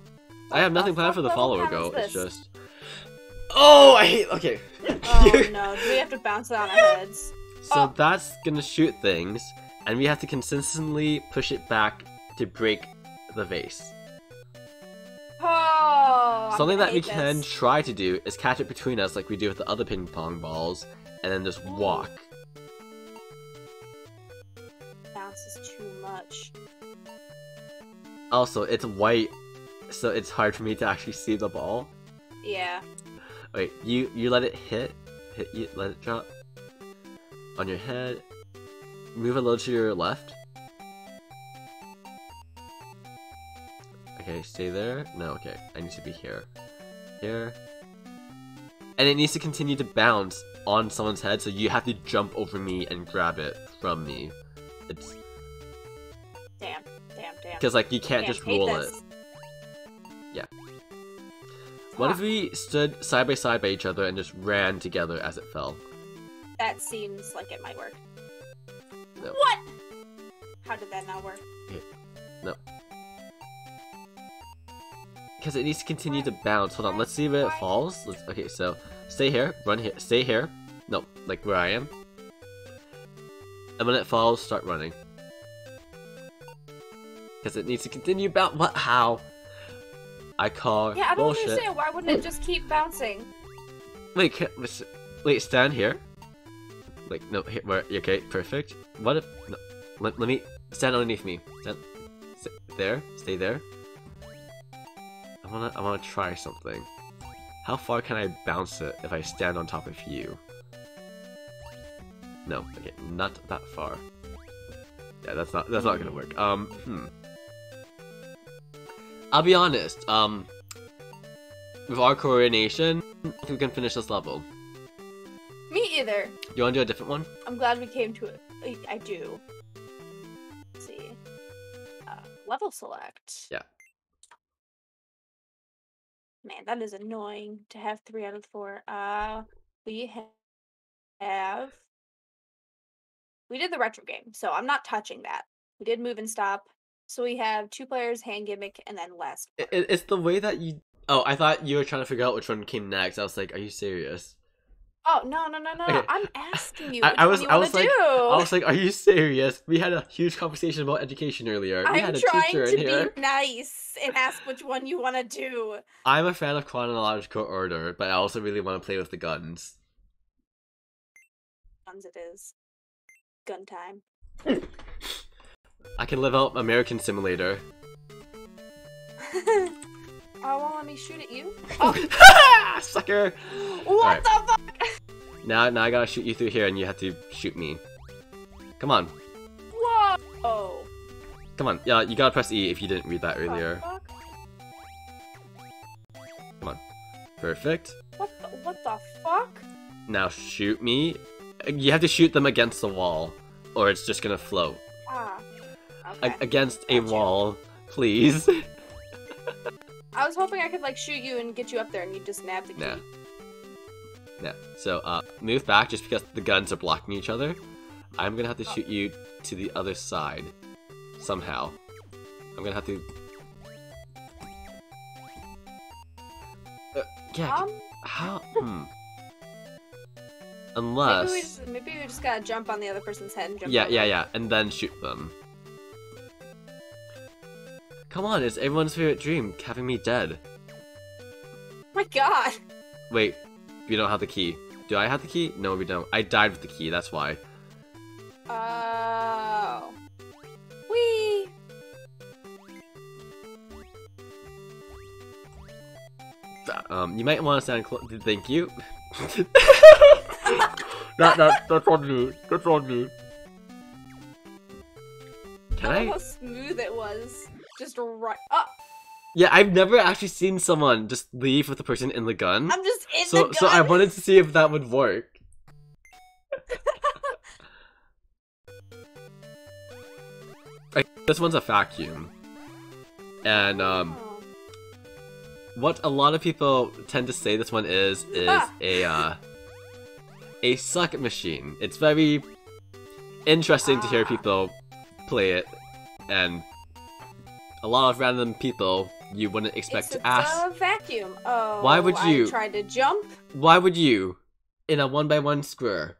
I have nothing planned for the follower goal. It's just. Oh, I hate. Okay. Oh no, do we have to bounce it on our heads? So Oh. that's gonna shoot things, and we have to consistently push it back to break the vase. Oh, Something that we hate can try to do is catch it between us, like we do with the other ping pong balls, and then just walk. bounces too much. Also, it's white, so it's hard for me to actually see the ball. Yeah. Wait, you you let it hit, hit you let it drop on your head. Move a little to your left. Okay, stay there. No, okay, I need to be here, here, and it needs to continue to bounce on someone's head. So you have to jump over me and grab it from me. It's Damn. Damn. Damn. because like you can't Damn, just roll this. it. Yeah. What if we stood side by side by each other and just ran together as it fell? That seems like it might work. No. What? How did that not work? No. Because it needs to continue to bounce. Hold on, let's see if it falls. Let's, okay, so stay here, run here, stay here. No, like where I am. And when it falls, start running. Because it needs to continue bounce. What? How? I call bullshit. Yeah, I don't bullshit. understand. Why wouldn't it just keep bouncing? Wait, wait, stand here. Like, no, here, where, okay, perfect. What if, no, let, let me, stand underneath me. Stand, st- there, stay there. I wanna, I wanna try something. How far can I bounce it if I stand on top of you? No, okay, not that far. Yeah, that's not, that's not gonna work. Um, hmm. I'll be honest, um, with our coordination, I think we can finish this level. Me either. You wanna do a different one? I'm glad we came to it. I, I do. Let's see. Uh, level select. Yeah. Man, that is annoying to have three out of four. Uh, we ha- have. We did the retro game, so I'm not touching that. We did move and stop. So we have two players, hand gimmick, and then last. It- it's the way that you. Oh, I thought you were trying to figure out which one came next. I was like, are you serious? Oh no no no no! no. Okay. I'm asking you. I- I was- you I was like- do? I was like, are you serious? We had a huge conversation about education earlier. We I'm had a trying teacher to in here. be nice and ask which one you want to do. I'm a fan of chronological order, but I also really want to play with the guns. Guns, it is. gun time. I can live out American Simulator. oh, won't let me shoot at you. Oh, sucker! What Alright. the fuck? Now, now I gotta shoot you through here, and you have to shoot me. Come on, Whoa! Oh. come on. Yeah, you gotta press E if you didn't read that the earlier. fuck? Perfect. What the, what the fuck? Now shoot me. You have to shoot them against the wall, or it's just gonna float. Ah. A- Okay. against a wall, please. I was hoping I could like shoot you and get you up there and you just nab the key. Nah. Yeah. So, uh, move back just because the guns are blocking each other. I'm gonna have to Oh. shoot you to the other side. Somehow. I'm gonna have to. Uh, yeah. Um, How? Hmm. maybe Unless. we just maybe we just gotta jump on the other person's head and jump. Yeah, yeah, yeah, and then shoot them. Come on, it's everyone's favorite dream, having me dead. my god. Wait, we don't have the key. Do I have the key? No, we don't. I died with the key, that's why. Oh. Wee. Um, you might want to stand close. Thank you. that, that, that's on me. That's on me. Can I? how smooth it was. Just right. up. Yeah, I've never actually seen someone just leave with the person in the gun. I'm just in So, the so I wanted to see if that would work. Like, this one's a vacuum. And um, Oh. what a lot of people tend to say this one is is Ah. a uh, a suck machine. It's very interesting to hear Ah. people play it, and a lot of random people you wouldn't expect it's to ask. a vacuum. Oh. Why would you- I tried to jump. Why would you, in a one by one square?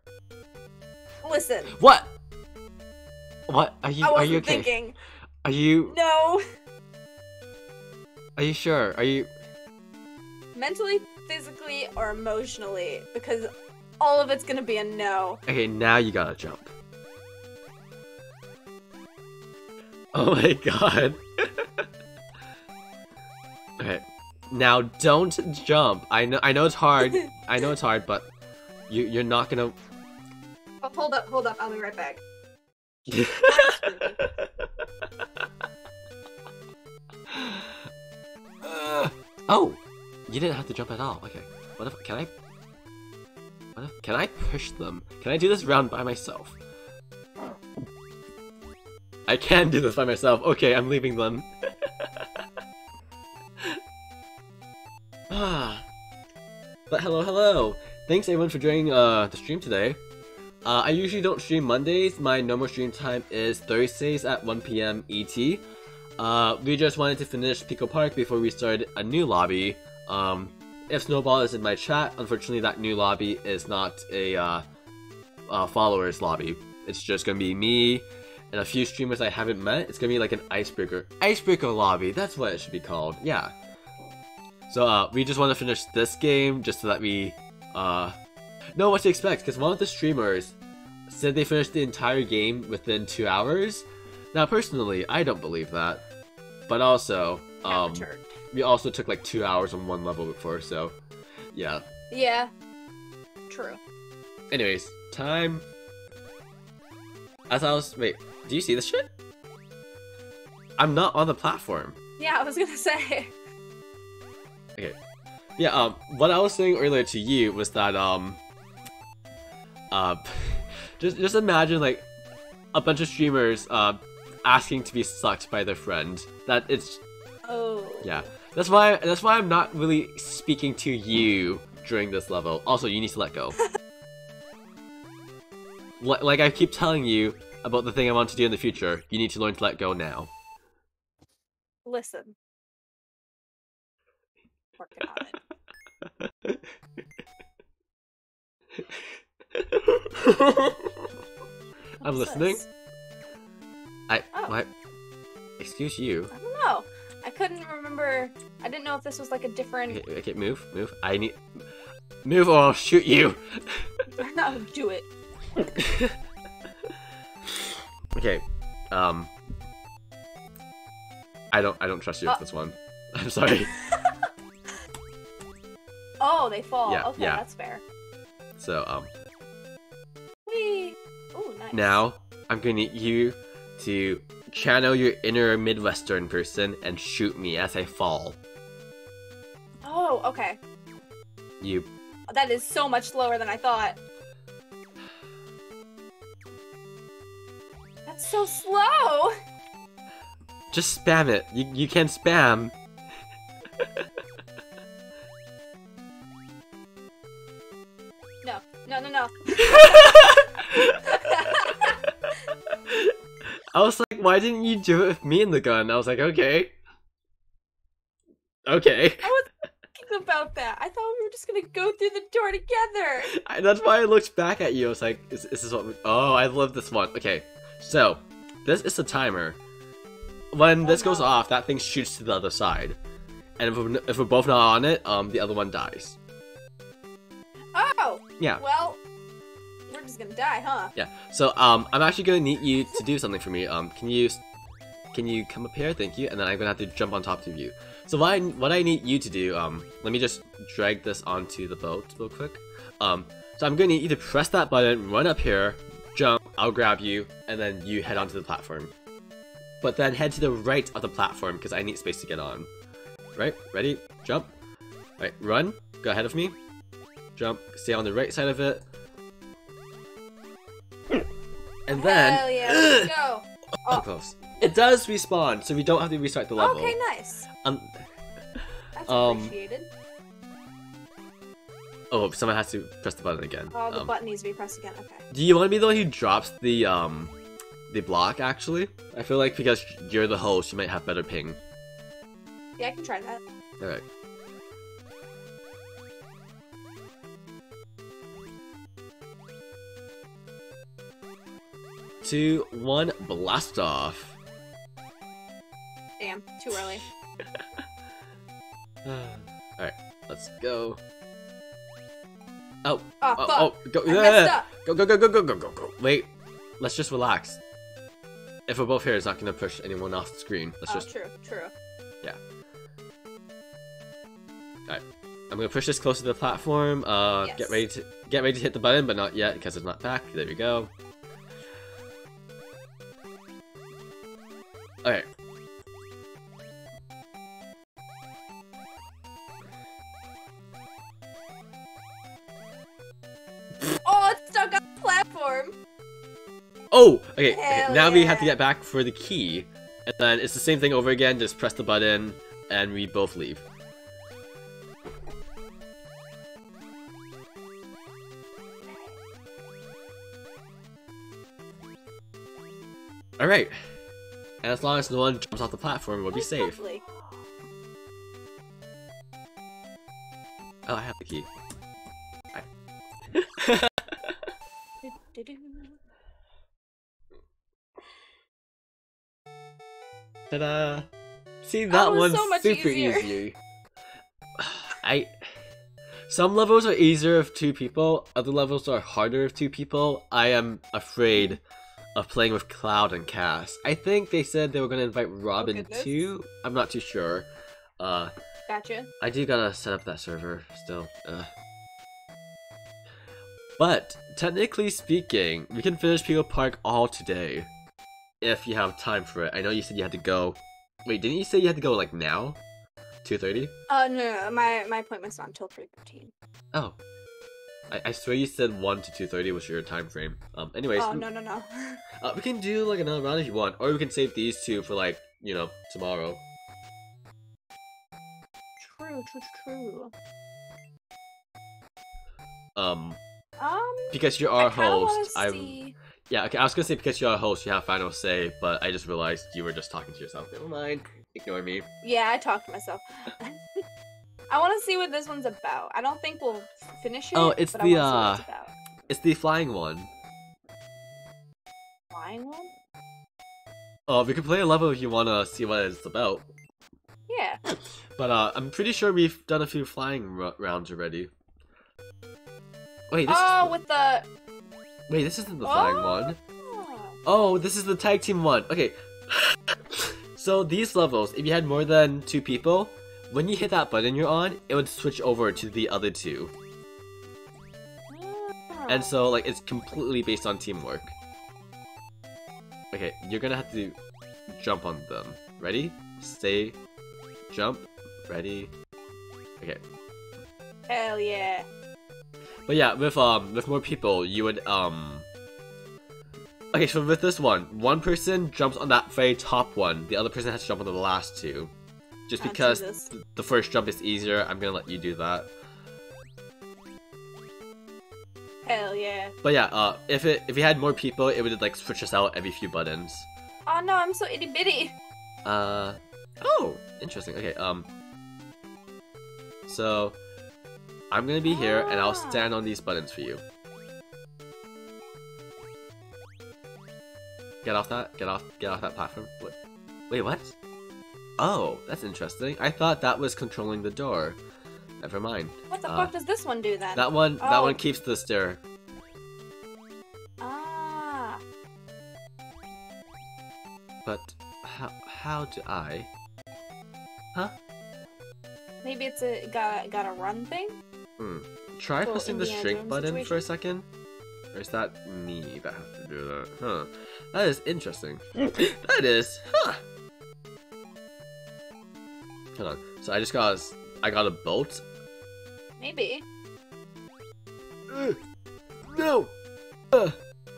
Listen. What? What are you? I Are you okay? thinking. Are you? No. Are you sure? Are you? Mentally, physically, or emotionally, because all of it's gonna be a no. Okay, now you gotta jump. Oh my god. okay. Now don't jump. I know I know it's hard. I know it's hard, but you you're not gonna Oh, hold up, hold up. I'll be right back. Uh, oh, you didn't have to jump at all. Okay. What if can I? What if can I push them? Can I do this round by myself? I can do this by myself. Okay, I'm leaving them. ah. But hello, hello. Thanks everyone for joining uh, the stream today. Uh, I usually don't stream Mondays. My normal stream time is Thursdays at 1 p.m. ET. Uh, we just wanted to finish Pico Park before we started a new lobby. Um, if Snowball is in my chat, unfortunately that new lobby is not a uh, uh, followers lobby. It's just gonna be me and a few streamers I haven't met. It's gonna be like an icebreaker, icebreaker lobby. That's what it should be called. Yeah. So uh, we just want to finish this game just so that we uh, know what to expect. Because one of the streamers said they finished the entire game within two hours. Now, personally, I don't believe that. But also, um, we also took like two hours on one level before, so yeah. Yeah. True. Anyways, time. As I was, wait, do you see this shit? I'm not on the platform. Yeah, I was gonna say. Okay. Yeah, um, what I was saying earlier to you was that, um, uh, just just imagine like a bunch of streamers, uh, asking to be sucked by their friend. That it's Oh. yeah. That's why that's why I'm not really speaking to you during this level. Also, you need to let go. Li- like I keep telling you about the thing I want to do in the future, you need to learn to let go now. Listen. Working on it. I'm listening. this? I Oh. what? Excuse you. I don't know. I couldn't remember. I didn't know if this was like a different. Okay, okay, move, move. I need move or I'll shoot you. no, oh, do it. Okay. Um. I don't. I don't trust you with Uh. this one. I'm sorry. Oh, they fall. Yeah, okay, yeah. that's fair. So um. Whee! Ooh, nice. Now I'm gonna need you to channel your inner Midwestern person and shoot me as I fall. Oh, okay. You. That is so much slower than I thought. That's so slow. Just spam it. You you can spam. No, no, no, no. I was like, why didn't you do it with me in the gun? I was like, okay. Okay. I was thinking about that. I thought we were just gonna go through the door together. I, that's why I looked back at you. I was like, is, is this what we... Oh, I love this one. Okay, so, this is the timer. When this goes off, that thing shoots to the other side. And if we're, if we're both not on it, um, the other one dies. Oh, Yeah. well, we're just gonna die, huh? Yeah. So, um, I'm actually gonna need you to do something for me. Um, can you... Can you come up here? Thank you. And then I'm gonna have to jump on top of you. So what I, what I need you to do, um, let me just drag this onto the boat real quick. Um, so I'm gonna need you to press that button, run up here, I'll grab you, and then you head onto the platform. But then head to the right of the platform because I need space to get on. Right? Ready? Jump. Right, run. Go ahead of me. Jump. Stay on the right side of it. And then. Hell yeah, let's go. Oh. close. It does respawn, so we don't have to restart the level. Okay, nice. Um, That's Um, appreciated. Oh, someone has to press the button again. Oh, the Um, button needs to be pressed again. Okay. do you want to be the one who drops the um the block? Actually, I feel like because you're the host, you might have better ping. Yeah, I can try that. All right. Two, one, blast off. Damn, too early. Alright, let's go. Oh, Oh, oh, fuck. oh, go, yeah. go, go, go, go, go, go, go, go. Wait, let's just relax. If we're both here, it's not gonna push anyone off the screen. Let's Oh, just, true, true. I'm gonna push this closer to the platform. Uh, Yes. get ready to get ready to hit the button, but not yet because it's not back. There we go. We have to get back for the key, and then it's the same thing over again. Just press the button, and we both leave. All right. And as long as no one jumps off the platform, we'll be safe. Oh, I have the key. Ta-da! See that was one's so super easier. easy. I some levels are easier with two people, other levels are harder with two people. I am afraid of playing with Cloud and Cass. I think they said they were gonna invite Robin goodness. too. I'm not too sure. Uh Gotcha. I do gotta set up that server still. Uh. But technically speaking, we can finish Pico Park all today. If you have time for it. I know you said you had to go. Wait, didn't you say you had to go like now? 2.30? Uh, no, no, no, my my appointment's not until three fifteen. Oh. I, I swear you said 1 to 2.30 was your time frame. Um, anyways, Oh no, no, no. uh, we can do like another round if you want. Or we can save these two for like, you know, tomorrow. True, true, true. Um, Um, because you're I our kinda host, I'm... see. Yeah, okay, I was gonna say because you're a host, you have final say, but I just realized you were just talking to yourself. Never mind. Ignore me. Yeah, I talked to myself. I want to see what this one's about. I don't think we'll finish it. Oh, it's but the, I wanna see what uh, it's about. It's the flying one. flying one. Oh, we can play a level if you wanna see what it's about. Yeah. But uh, I'm pretty sure we've done a few flying rounds already. Wait, this Oh, is with the. Wait, this isn't the flying Oh. one. Oh, this is the tag team one. Okay. so these levels, if you had more than two people, when you hit that button you're on, it would switch over to the other two. Hmm. And Oh. so, like, it's completely based on teamwork. Okay, you're gonna have to jump on them. Ready? Stay. Jump. Ready. Okay. Hell yeah. But yeah, with um with more people, you would um. Okay, so with this one, one person jumps on that very top one. The other person has to jump on the last two. Just because th- the first jump is easier, I'm gonna let you do that. Hell yeah. But yeah, uh, if it if you had more people, it would like switch us out every few buttons. Oh no, I'm so itty bitty. Uh oh, interesting. Okay, um So I'm gonna be here and I'll Ah. stand on these buttons for you. Get off that, get off get off that platform. What wait, what? Oh, that's interesting. I thought that was controlling the door. Never mind. What the Uh, fuck does this one do then? That one that Oh. one keeps the stair. Ah. But how how do I Huh? Maybe it's a got got a run thing. Hmm. Try Little pressing the shrink button for a second. Or is that me that has to do that? Huh. That is interesting. that is. Huh. Hold on. So I just got a, I got a bolt. Maybe. Ugh. No. Ugh.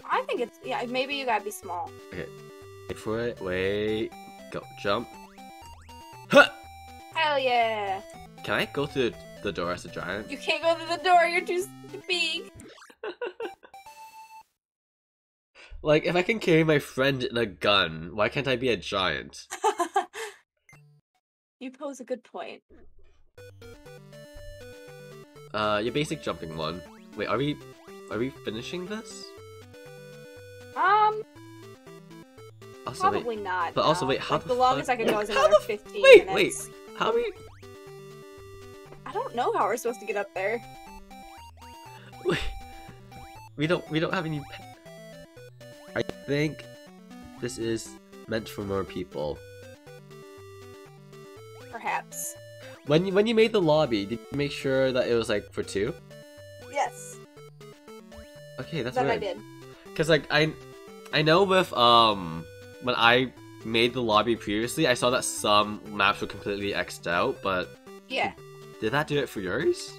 I think it's yeah. Maybe you gotta be small. Okay. Wait for it. Wait. Go. Jump. Huh. Hell yeah. Can I go through the door as a giant? You can't go through the door. You're too big. Like, if I can carry my friend in a gun, why can't I be a giant? you pose a good point. Uh, your basic jumping one. Wait, are we, are we finishing this? Um, Also, wait, probably not. but also, wait, how Like, the the longest I could go is another the f- 15 wait, wait. how are we? I don't know how we're supposed to get up there. Wait, we don't, we don't have any. Pe- I think this is meant for more people. Perhaps. When you, when you made the lobby, did you make sure that it was like for two? Yes. Okay, that's that I did. Cause like I, I know with um when I made the lobby previously, I saw that some maps were completely xed out, but Yeah. Did that do it for yours?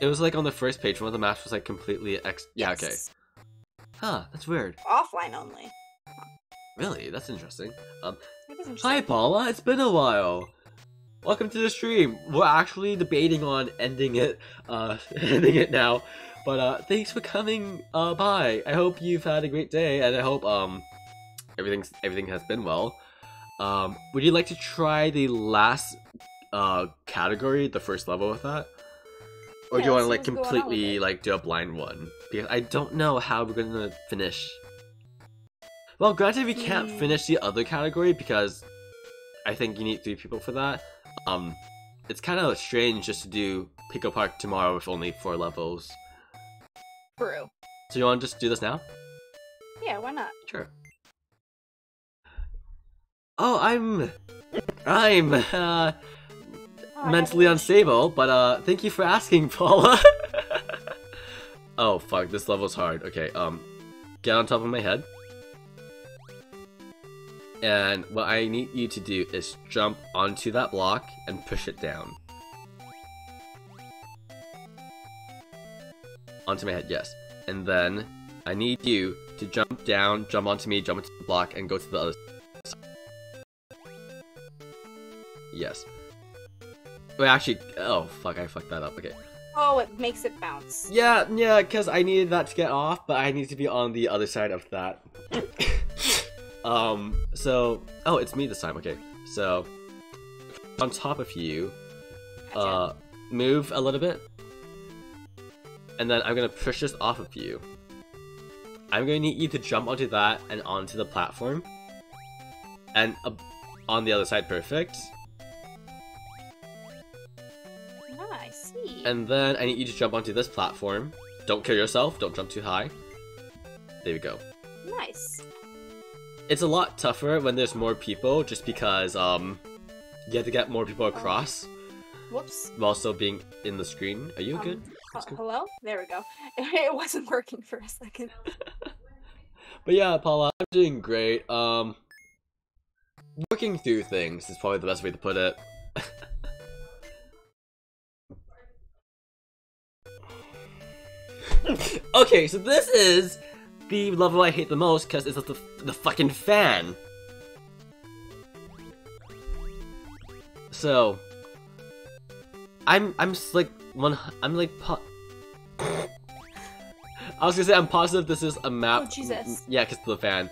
It was like on the first page, one of the maps was like completely x. Yeah, okay. Huh, that's weird. Offline only. Really, that's interesting. Um, That is hi. Paula, it's been a while. Welcome to the stream. We're actually debating on ending it, uh, ending it now. But uh, thanks for coming uh, by. I hope you've had a great day, and I hope um, everything's everything has been well. Um, would you like to try the last uh category, the first level with that? Or do you want to like see what's going on with completely like do a blind one? Because I don't know how we're gonna finish. Well, granted, we can't Hmm. finish the other category because I think you need three people for that. Um, it's kind of strange just to do Pico Park tomorrow with only four levels. True. So you want to just do this now? Yeah, why not? Sure. Oh, I'm, I'm uh, Oh, mentally unstable, but uh, thank you for asking, Paula. oh fuck, this level's hard. Okay, um, get on top of my head. And what I need you to do is jump onto that block and push it down. Onto my head, yes. And then I need you to jump down, jump onto me, jump into the block, and go to the other side. Yes. Wait, actually, oh fuck, I fucked that up. Okay. Oh, it makes it bounce. Yeah, yeah, because I needed that to get off, but I need to be on the other side of that. um, so, oh, it's me this time. Okay, so on top of you, uh, move a little bit, and then I'm gonna push this off of you. I'm gonna need you to jump onto that and onto the platform, and uh, on the other side, perfect. And then I need you to jump onto this platform. don't kill yourself. Don't jump too high. There we go. Nice. It's a lot tougher when there's more people, just because um, you have to get more people across Whoops. while still being in the screen. Are you Um, good? hello? There we go. It wasn't working for a second. But yeah, Paula, I'm doing great. Um, working through things is probably the best way to put it. okay, so this is the level I hate the most because it's the the fucking fan. So, I'm I'm like one I'm like po- I was gonna say I'm positive this is a map. Oh, Jesus. Yeah, because the fan.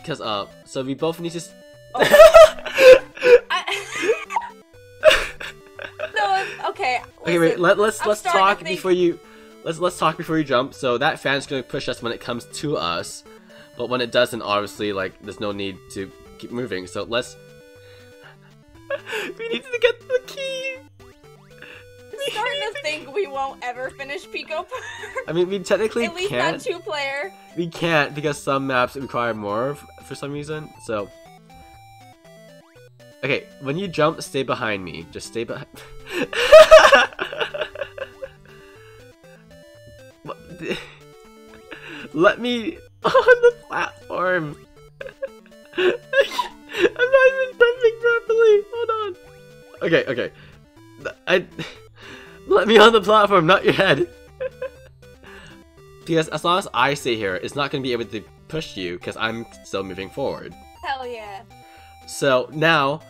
Because uh, so we both need to. s- I... no, okay. okay, wait. Let, let's I'm let's talk before you. Let's let's talk before you jump. So that fan's gonna push us when it comes to us, but when it doesn't, obviously, like there's no need to keep moving. So let's. we need to get the key. I'm starting to think we won't ever finish Pico Park. I mean, we technically At least can't. not two player. We can't because some maps require more for some reason. So, okay, when you jump, stay behind me. Just stay behind. Let me on the platform. I'm not even jumping properly. Hold on. Okay, okay. I let me on the platform, not your head. Because as long as I stay here, it's not going to be able to push you because I'm still moving forward. Hell yeah. So now,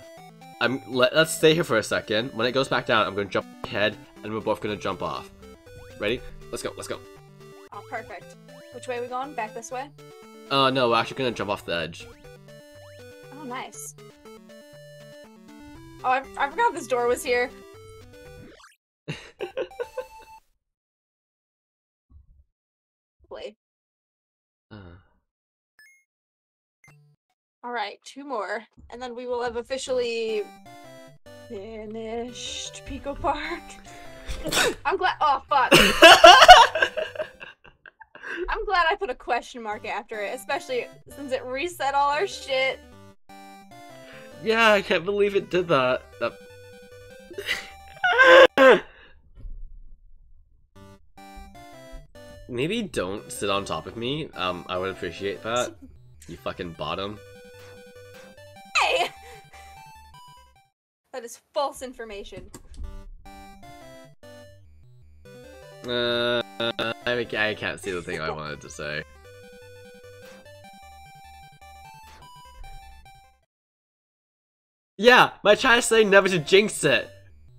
I'm let, let's stay here for a second. When it goes back down, I'm going to jump ahead, and we're both going to jump off. Ready? Let's go. Let's go. Oh, perfect. Which way are we going? Back this way? Oh uh, no, we're actually going to jump off the edge. Oh, nice. Oh, I, I forgot this door was here. Play. Uh, All right, two more, and then we will have officially finished Pico Park. I'm glad. Oh fuck! I'm glad I put a question mark after it, especially since it reset all our shit. yeah, I can't believe it did that. That- Maybe don't sit on top of me. Um, I would appreciate that. You fucking bottom. Hey! That is false information. Uh, I, I can't see the thing I wanted to say. Yeah, my chat is saying never to jinx it.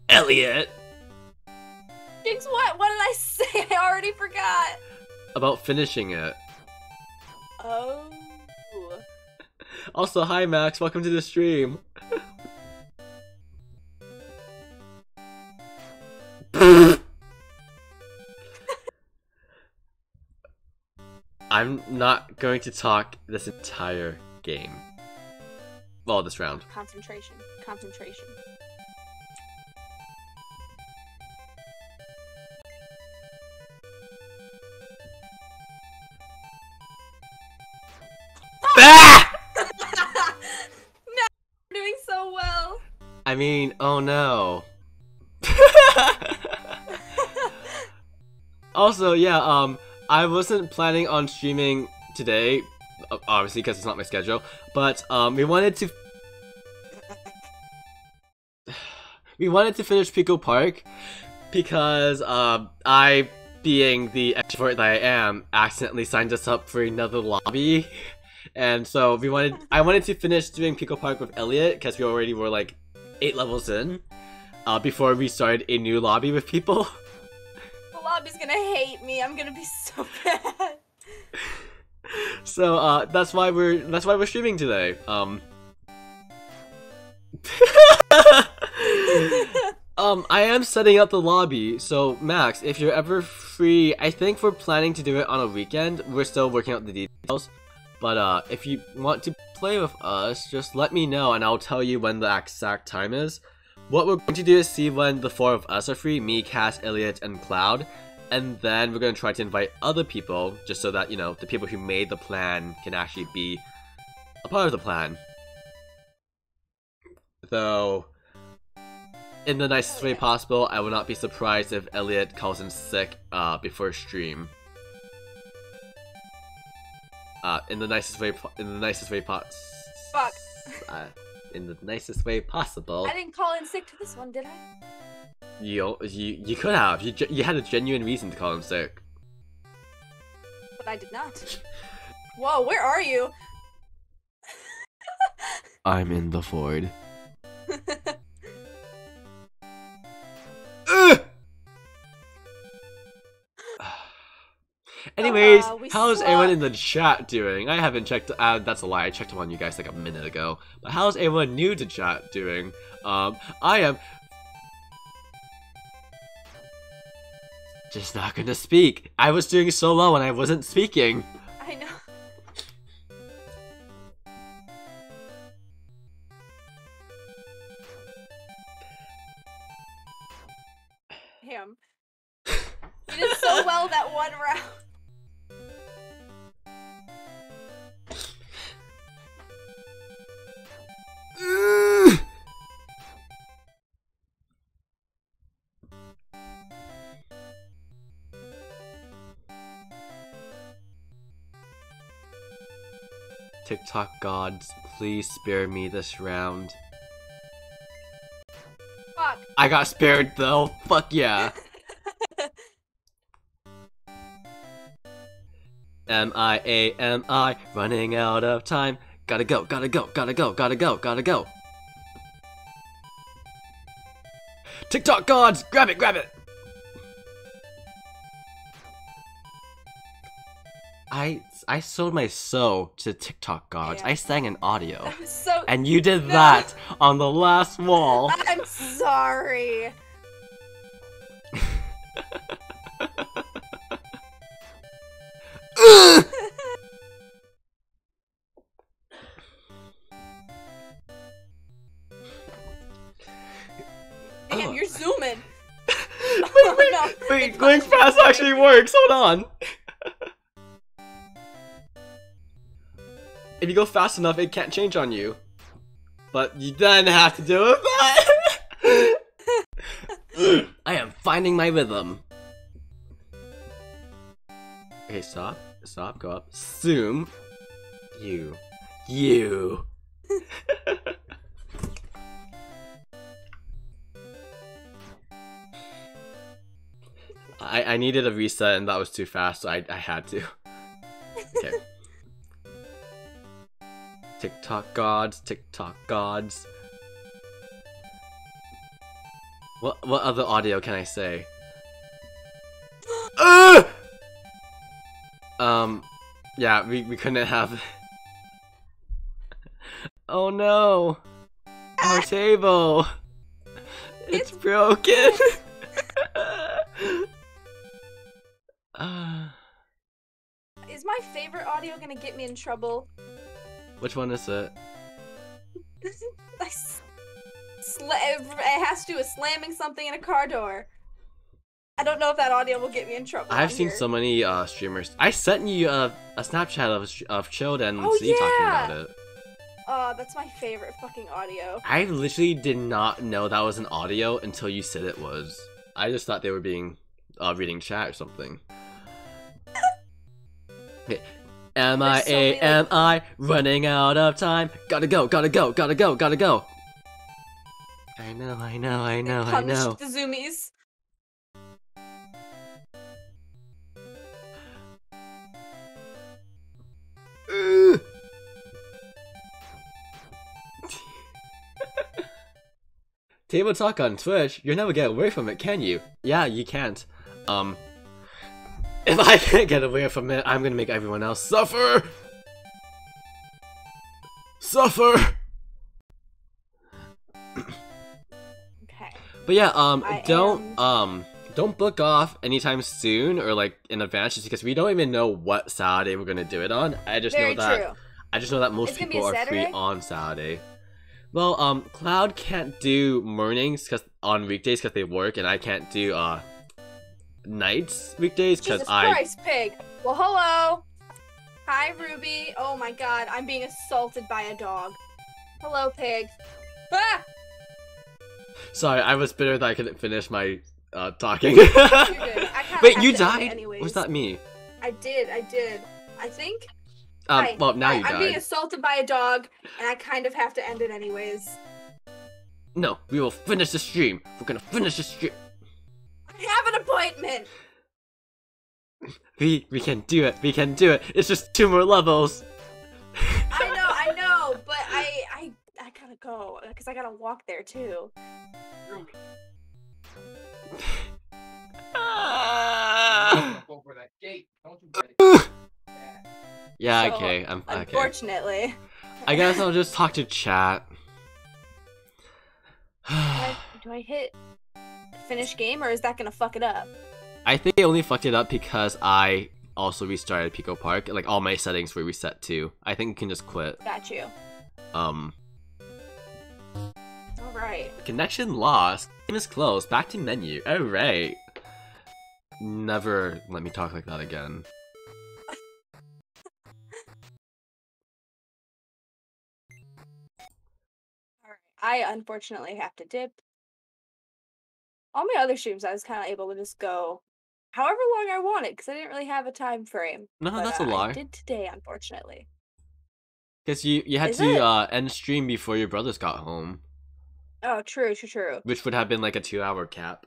Elliot! Jinx, what? What did I say? I already forgot. About finishing it. Oh. Also, hi Max, welcome to the stream. I'm not going to talk this entire game. Well, this round. Concentration. Concentration. Ah! no, we're doing so well. I mean, oh no. also, yeah, um, I wasn't planning on streaming today, obviously because it's not my schedule, but um, we wanted to. we wanted to finish Pico Park because um, I, being the extrovert that I am, accidentally signed us up for another lobby. And so we wanted, I wanted to finish doing Pico Park with Elliot because we already were like eight levels in uh, before we started a new lobby with people. Lobby's gonna hate me. I'm gonna be so bad. So uh, that's why we're that's why we're streaming today. Um. um, I am setting up the lobby. So Max, if you're ever free, I think we're planning to do it on a weekend. We're still working out the details. But uh, if you want to play with us, just let me know and I'll tell you when the exact time is. What we're going to do is see when the four of us are free, me, Cass, Elliot, and Cloud. And then we're gonna try to invite other people, just so that you know the people who made the plan can actually be a part of the plan. Though, in the nicest way possible, I would not be surprised if Elliot calls in sick uh, before stream. Uh, in the nicest way, in the nicest way pos- Fuck. Uh, in the nicest way possible. I didn't call in sick to this one, did I? You, you, you could have. You, you had a genuine reason to call him sick. But I did not. Whoa, where are you? I'm in the Ford. Ugh! Anyways, Uh, how's everyone in the chat doing? I haven't checked. Uh, that's a lie. I checked on you guys like a minute ago. But how's everyone new to chat doing? Um, I am just not gonna speak. I was doing so well when I wasn't speaking. I know. Him. You did so well that one round. TikTok gods, please spare me this round. Fuck. I got spared though. Fuck yeah. M I A M I, running out of time. Gotta go, gotta go, gotta go, gotta go, gotta go. TikTok gods, grab it, grab it. I I sold my soul to TikTok gods. Yeah. I sang an audio. So. And you did No. that on the last wall. I'm sorry. Actually works. Hold on. if you go fast enough, it can't change on you. But you then have to do it. I am finding my rhythm. Okay, stop. Stop. Go up. Zoom. You. You. I, I needed a reset and that was too fast, so I, I had to. Okay. TikTok gods, TikTok gods. What what other audio can I say? Ugh! Um, yeah, we, we couldn't have. oh no! Our table! It's broken! uh, Is my favorite audio gonna get me in trouble? which one is it? it has to do with slamming something in a car door. I don't know if that audio will get me in trouble. I've seen here. so many uh, streamers. I sent you a, a Snapchat of of Chilled and Oh, Z talking about it. Oh, that's my favorite fucking audio. I literally did not know that was an audio until you said it was. I just thought they were being uh, reading chat or something. Okay. M I A many, running out of time. Gotta go, gotta go, gotta go, gotta go. I know, I know, I know, I know. the zoomies. Table talk on Twitch, you'll never get away from it, can you? Yeah, you can't. Um, if I can't get away from it, I'm gonna make everyone else suffer. Suffer. Okay. But yeah, um, I don't am- um, don't book off anytime soon or like in advance, just because we don't even know what Saturday we're gonna do it on. I just Very know that. true. I just know that most It's gonna be people are free on Saturday. Well, um, Cloud can't do mornings cause on weekdays because they work, and I can't do uh nights weekdays because Jesus I Christ, pig. Well, hello. Hi, Ruby. Oh my god, I'm being assaulted by a dog. Hello, pig. Ah! sorry I was bitter that I couldn't finish my uh, talking. You're. I Wait, you to end it died? Was that me? I did, I did. I think. Um, Hi. well, now Hi, you I'm being assaulted by a dog, and I kind of have to end it anyways. No, we will finish the stream. We're gonna finish the stream. I have an appointment. We we can do it. We can do it. It's just two more levels. I know, I know, but I, I, I gotta go because I gotta walk there too. Ah! Jump over that gate. Don't you get it. yeah, So, okay. I'm okay. Unfortunately, I guess I'll just talk to chat. do I, do I hit finish game or is that gonna fuck it up? I think I only fucked it up because I also restarted Pico Park. Like all my settings were reset too. I think you can just quit. Got you. Um, All right. connection lost. Game is closed. Back to menu. All right. Never let me talk like that again. I unfortunately have to dip. All my other streams, I was kind of able to just go however long I wanted because I didn't really have a time frame. No, But, that's a uh, I lie. did today, unfortunately. Because you you had Is to uh, end stream before your brothers got home, Oh, true, true, true. which would have been like a two-hour cap.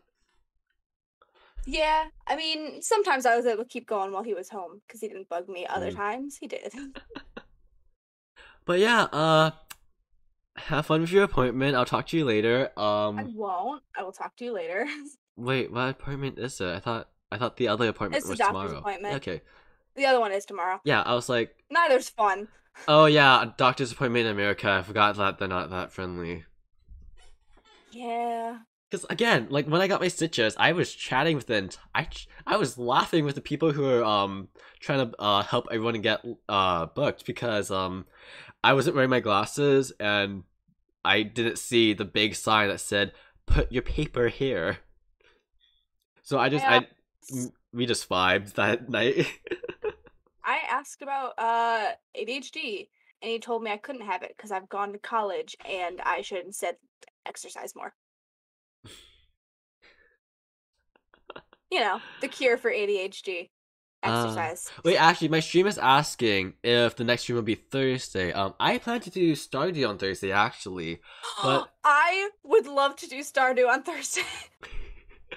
Yeah, I mean, sometimes I was able to keep going while he was home because he didn't bug me. Other Mm. times he did. But yeah, uh, have fun with your appointment. I'll talk to you later. Um, I won't. I will talk to you later. wait, what appointment is it? I thought I thought the other appointment It's the was doctor's tomorrow. appointment. Okay. the other one is tomorrow. Yeah, I was like, Neither's fun. oh yeah, a doctor's appointment in America. I forgot that they're not that friendly. Yeah. Because again, like when I got my stitches, I was chatting with the I ch- I was laughing with the people who were um trying to uh help everyone get uh booked because um I wasn't wearing my glasses and I didn't see the big sign that said "Put your paper here." So I just Yeah. I we just vibed that night. I asked about uh ADHD, and he told me I couldn't have it because I've gone to college and I should instead exercise more. you know, the cure for ADHD. Ah. Exercise. Wait, actually, my stream is asking if the next stream will be Thursday. Um, I plan to do Stardew on Thursday actually. but- I would love to do Stardew on Thursday.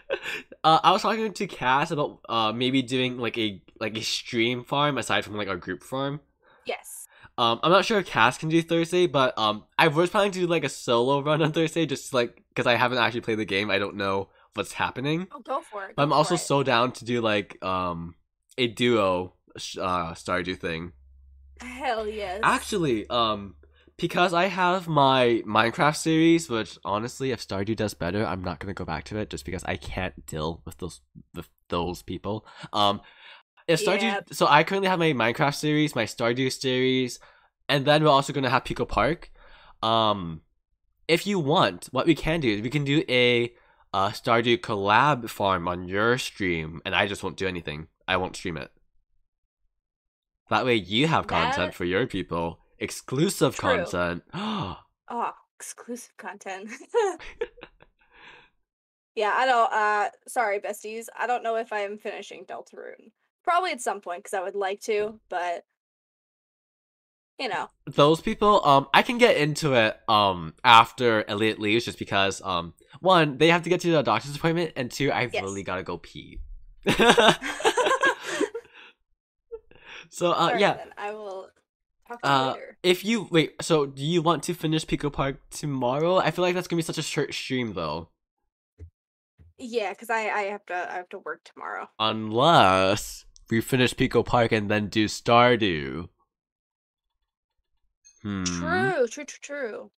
Uh, I was talking to Cass about uh maybe doing like a like a stream farm aside from like our group farm. yes. Um, I'm not sure if Cass can do Thursday, but um, I was planning to do like a solo run on Thursday, just like because I haven't actually played the game. I don't know what's happening. Oh, go for it. But I'm also it. so down to do like um a duo uh Stardew thing. Hell yes. Actually, um, because I have my Minecraft series, which honestly, if Stardew does better, I'm not gonna go back to it just because I can't deal with those with those people. Um, if Stardew, so I currently have my Minecraft series, my Stardew series, and then we're also gonna have Pico Park. Um, if you want, what we can do is we can do a uh Stardew collab farm on your stream, and I just won't do anything. I won't stream it. That way, you have content That- for your people, exclusive True. content. Oh, exclusive content. yeah, I don't uh sorry besties. I don't know if I am finishing Deltarune. Probably at some point cuz I would like to, but you know. Those people, um, I can get into it um after Elliot leaves, just because um one they have to get to the doctor's appointment, and two I Yes. really gotta go pee. so uh yeah, then, I will talk to you Uh, later. if you wait, so do you want to finish Pico Park tomorrow? I feel like that's gonna be such a short stream though. Yeah, cuz I I have to I have to work tomorrow. Unless we finish Pico Park and then do Stardew. Hmm. True, true, true, true.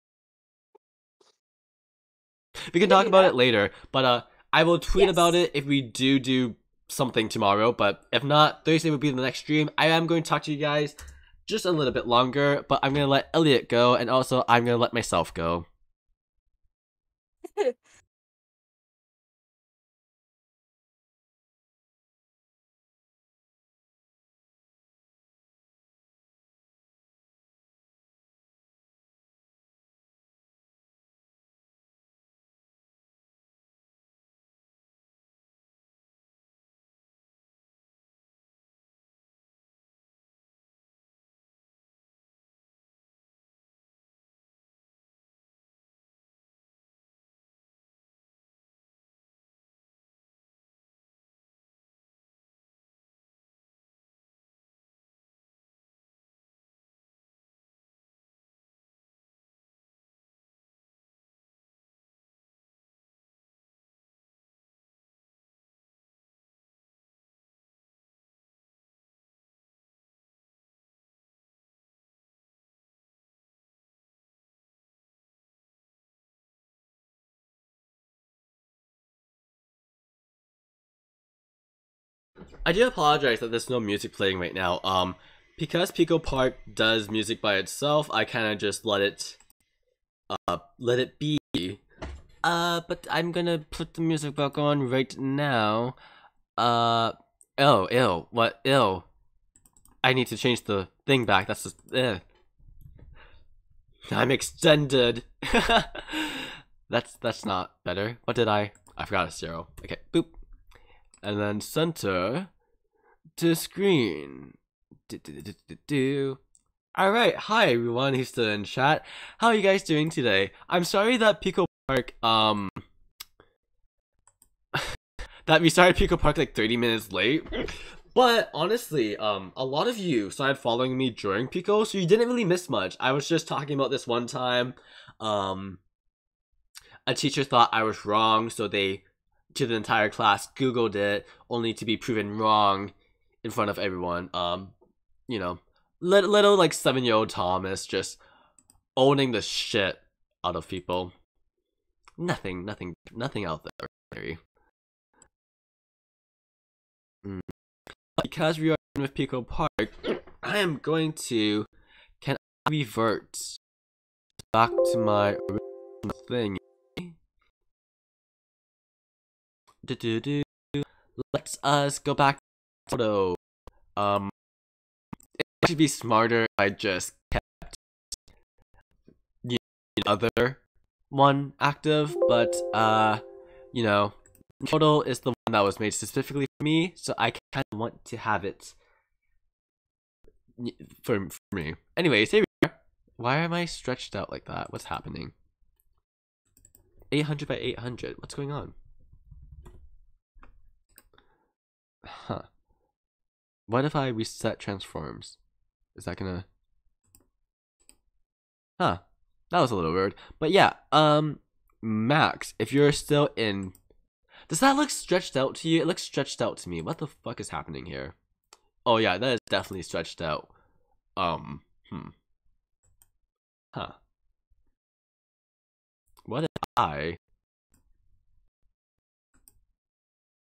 We can can talk about that. it later, but uh, I will tweet about it if we do do something tomorrow. But if not, Thursday will be the next stream. I am going to talk to you guys just a little bit longer, but I'm gonna let Elliot go, and also I'm gonna let myself go. I do apologize that there's no music playing right now. Um, because Pico Park does music by itself, I kind of just let it, uh, let it be. Uh, but I'm gonna put the music back on right now. Uh, oh, ill. What? Ill. I need to change the thing back. That's just, eh. I'm extended. that's that's not better. What did I? I forgot a zero. Okay, boop. And then center to screen. Do, do, do, do, do. All right, hi everyone who's still in chat. How are you guys doing today? I'm sorry that Pico Park um that we started Pico Park like 30 minutes late. But honestly, um, a lot of you started following me during Pico, so you didn't really miss much. I was just talking about this one time. Um, a teacher thought I was wrong, so they, to the entire class, Googled it, only to be proven wrong in front of everyone. Um, you know, little, little like seven year old Thomas just owning the shit out of people. Nothing, nothing, nothing out there. Mm. Because we are with Pico Park, I am going to can I revert back to my original thing. Do do do. Let's us go back photo. Um, it should be smarter if I just kept the other one active, but uh, you know, photo is the one that was made specifically for me, so I kind of want to have it for, for me. Anyways, here we are. Why am I stretched out like that? What's happening? 800 by 800. What's going on? Huh. What if I reset transforms? Is that gonna... Huh. That was a little weird. But yeah, um, Max, if you're still in... Does that look stretched out to you? It looks stretched out to me. What the fuck is happening here? Oh yeah, that is definitely stretched out. Um, hmm. Huh. What if I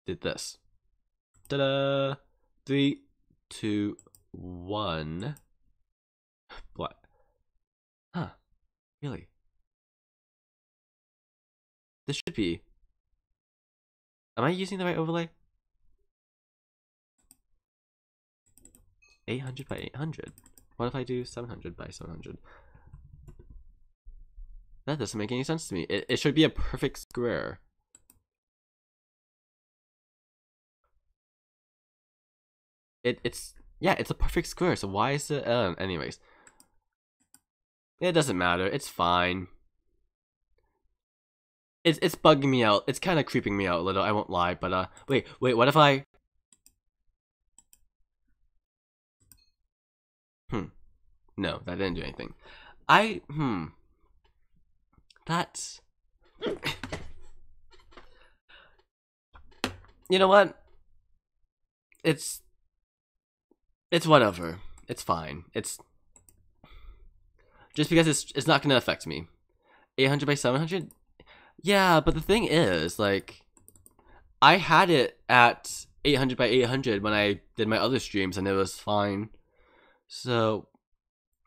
did this? Ta-da! Three, two, one. What? Huh. Really? This should be. Am I using the right overlay? 800 by 800. What if I do 700 by 700? That doesn't make any sense to me. It, it should be a perfect square. It, it's, yeah, it's a perfect square, so why is it, uh, anyways. It doesn't matter, it's fine. It's, it's bugging me out, it's kind of creeping me out a little, I won't lie, but, uh, wait, wait, what if I... Hmm. No, that didn't do anything. I, hmm. That's... you know what? It's it's whatever. It's fine. It's just because it's it's not gonna affect me. 800 by 700? Yeah, but the thing is, like, I had it at 800 by 800 when I did my other streams and it was fine. So,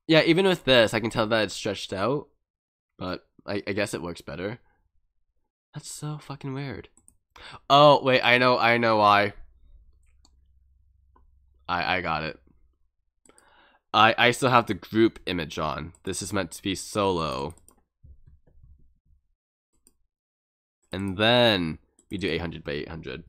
yeah, even with this, I can tell that it's stretched out, but I, I guess it works better. That's so fucking weird. Oh, wait, I know, I know why. I, I got it. I, I still have the group image on. This is meant to be solo. And then we do 800 by 800.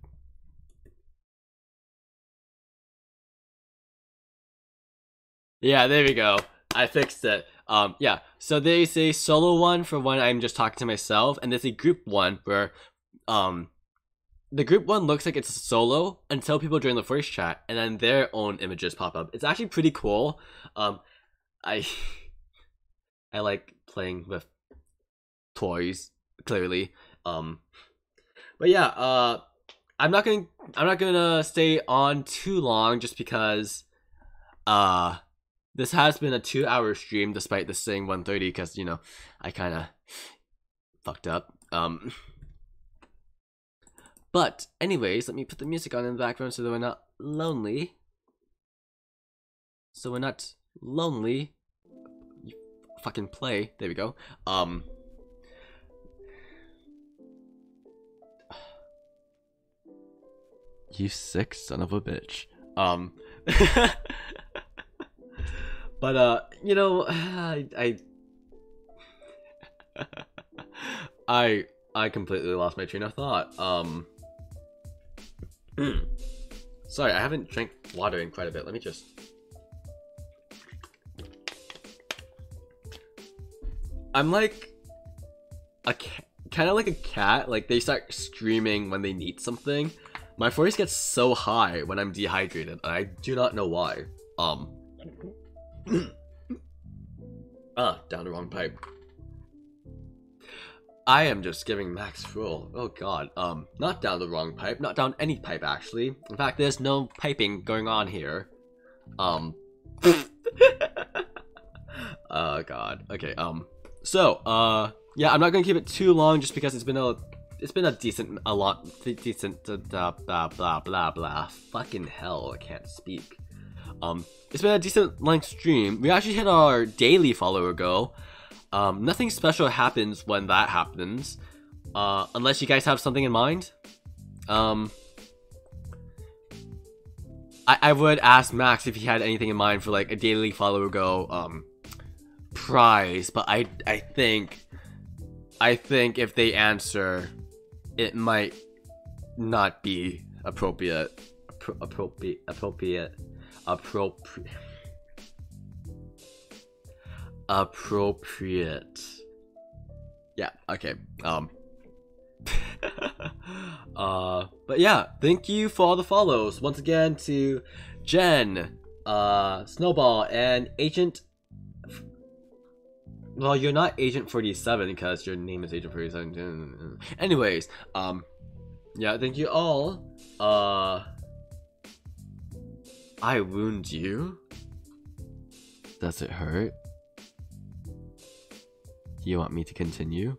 Yeah, there we go. I fixed it. Um, yeah, so there's a solo one for when I'm just talking to myself, and there's a group one where, um, the group one looks like it's solo until people join the first chat, and then their own images pop up. It's actually pretty cool. Um, I, I like playing with toys clearly. Um, but yeah, uh, I'm not gonna I'm not gonna stay on too long just because, uh, this has been a two hour stream despite this saying 1:30 because you know I kind of fucked up. Um. But anyways, let me put the music on in the background so that we're not lonely. So we're not lonely. You fucking play. There we go. Um. You sick son of a bitch. Um. but uh, you know, I I I I completely lost my train of thought. Um. Sorry, I haven't drank water in quite a bit. Let me just. I'm like a kind of like a cat. Like they start screaming when they need something. My voice gets so high when I'm dehydrated, I do not know why. Um. ah, down the wrong pipe. I am just giving max fuel. Oh god. Um, not down the wrong pipe, not down any pipe actually. In fact, there's no piping going on here. Um. oh god. Okay. Um. So, uh, yeah, I'm not gonna keep it too long just because it's been a, it's been a decent, a lot, decent, uh, blah blah blah blah blah. Fucking hell, I can't speak. Um, it's been a decent length stream. We actually hit our daily follower goal. Um, nothing special happens when that happens, uh, unless you guys have something in mind. Um, I, I would ask Max if he had anything in mind for like a daily follower go um prize, but I I think I think if they answer, it might not be appropriate. Appro- appropriate appropriate appropriate appropriate. Yeah, okay. Um uh but yeah, thank you for all the follows once again to Jen, uh Snowball and Agent well, you're not Agent 47 because your name is Agent 47. Anyways, um yeah, thank you all. Uh I wound you? Does it hurt? You want me to continue?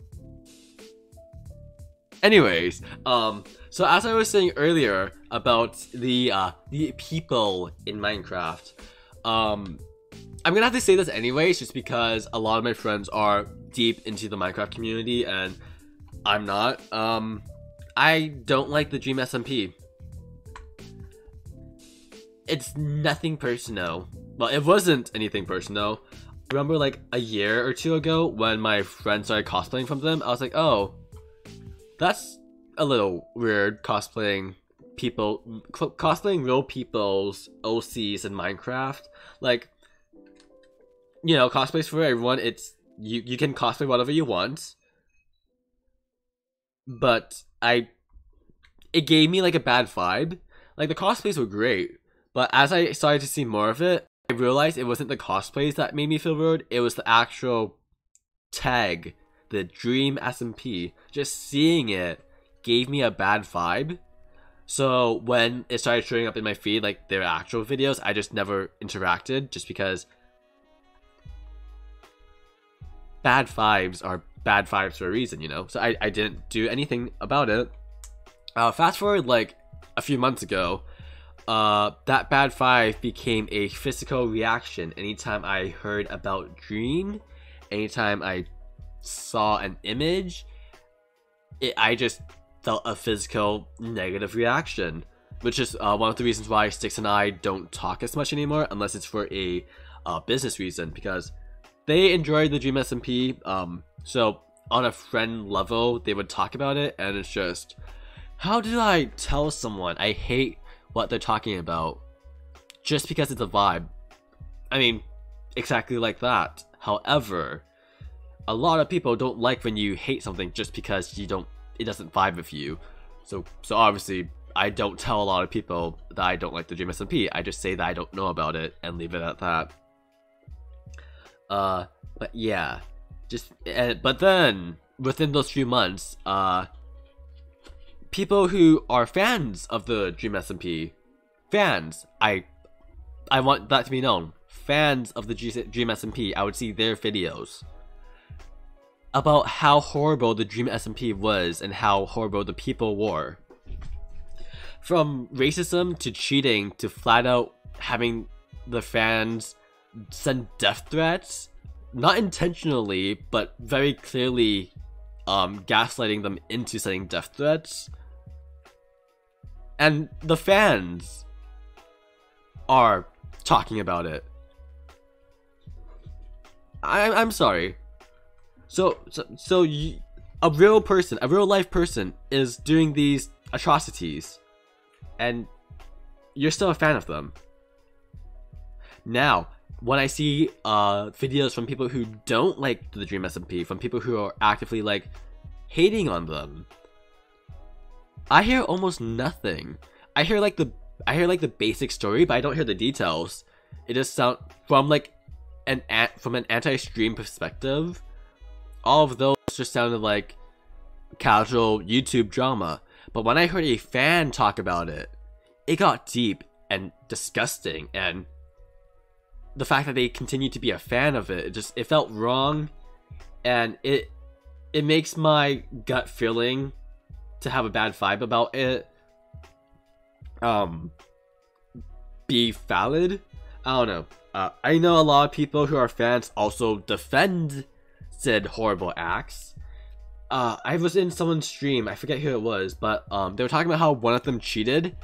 Anyways, um, so as I was saying earlier about the uh the people in Minecraft, um, I'm gonna have to say this anyways, just because a lot of my friends are deep into the Minecraft community and I'm not. Um, I don't like the Dream SMP. It's nothing personal. Well, it wasn't anything personal. Remember, like a year or two ago, when my friends started cosplaying from them, I was like, oh, that's a little weird cosplaying people, co- cosplaying real people's OCs in Minecraft. Like, you know, cosplays for everyone. It's you you can cosplay whatever you want. But I it gave me like a bad vibe. Like the cosplays were great, but as I started to see more of it, I realized it wasn't the cosplays that made me feel weird, it was the actual tag, the Dream SMP. Just seeing it gave me a bad vibe. So when it started showing up in my feed, like their actual videos, I just never interacted just because bad vibes are bad vibes for a reason, you know? So I, I didn't do anything about it. Uh, fast forward like a few months ago, uh, that bad vibe became a physical reaction anytime I heard about Dream, anytime I saw an image, it, I just felt a physical negative reaction. Which is uh, one of the reasons why Sticks and I don't talk as much anymore, unless it's for a uh, business reason, because they enjoyed the Dream SMP. Um, so on a friend level, they would talk about it, and it's just, how do I tell someone I hate what they're talking about just because it's a vibe? I mean, exactly like that. However, a lot of people don't like when you hate something just because you don't, it doesn't vibe with you. So, so obviously, I don't tell a lot of people that I don't like the Dream SMP. I just say that I don't know about it and leave it at that. Uh, but yeah, just uh, but then within those few months, uh, people who are fans of the Dream SMP, fans, I, I want that to be known. Fans of the G- Dream SMP, I would see their videos about how horrible the Dream SMP was and how horrible the people were. from racism to cheating to flat out having the fans send death threats, not intentionally, but very clearly um, gaslighting them into sending death threats. And the fans are talking about it. I, I'm sorry. So, so, so you, a real person, a real life person, is doing these atrocities, and you're still a fan of them. Now, when I see uh, videos from people who don't like the Dream SMP, from people who are actively like hating on them, I hear almost nothing. I hear like the I hear like the basic story, but I don't hear the details. It just sound from like an from an anti-Dream perspective. All of those just sounded like casual YouTube drama. But when I heard a fan talk about it, it got deep and disgusting and the fact that they continue to be a fan of it, it just it felt wrong and it it makes my gut feeling to have a bad vibe about it um be valid. I don't know. Uh, I know a lot of people who are fans also defend said horrible acts. Uh, I was in someone's stream, I forget who it was, but um, they were talking about how one of them cheated,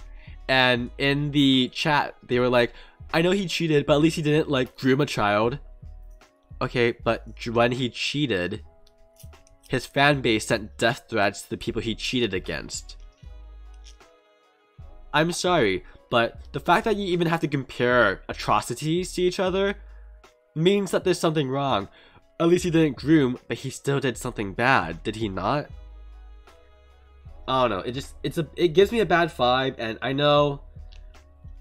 and in the chat they were like, "I know he cheated, but at least he didn't like groom a child." Okay, but when he cheated, his fan base sent death threats to the people he cheated against. I'm sorry, but the fact that you even have to compare atrocities to each other means that there's something wrong. At least he didn't groom, but he still did something bad, did he not? I don't know. It just it's a it gives me a bad vibe, and I know,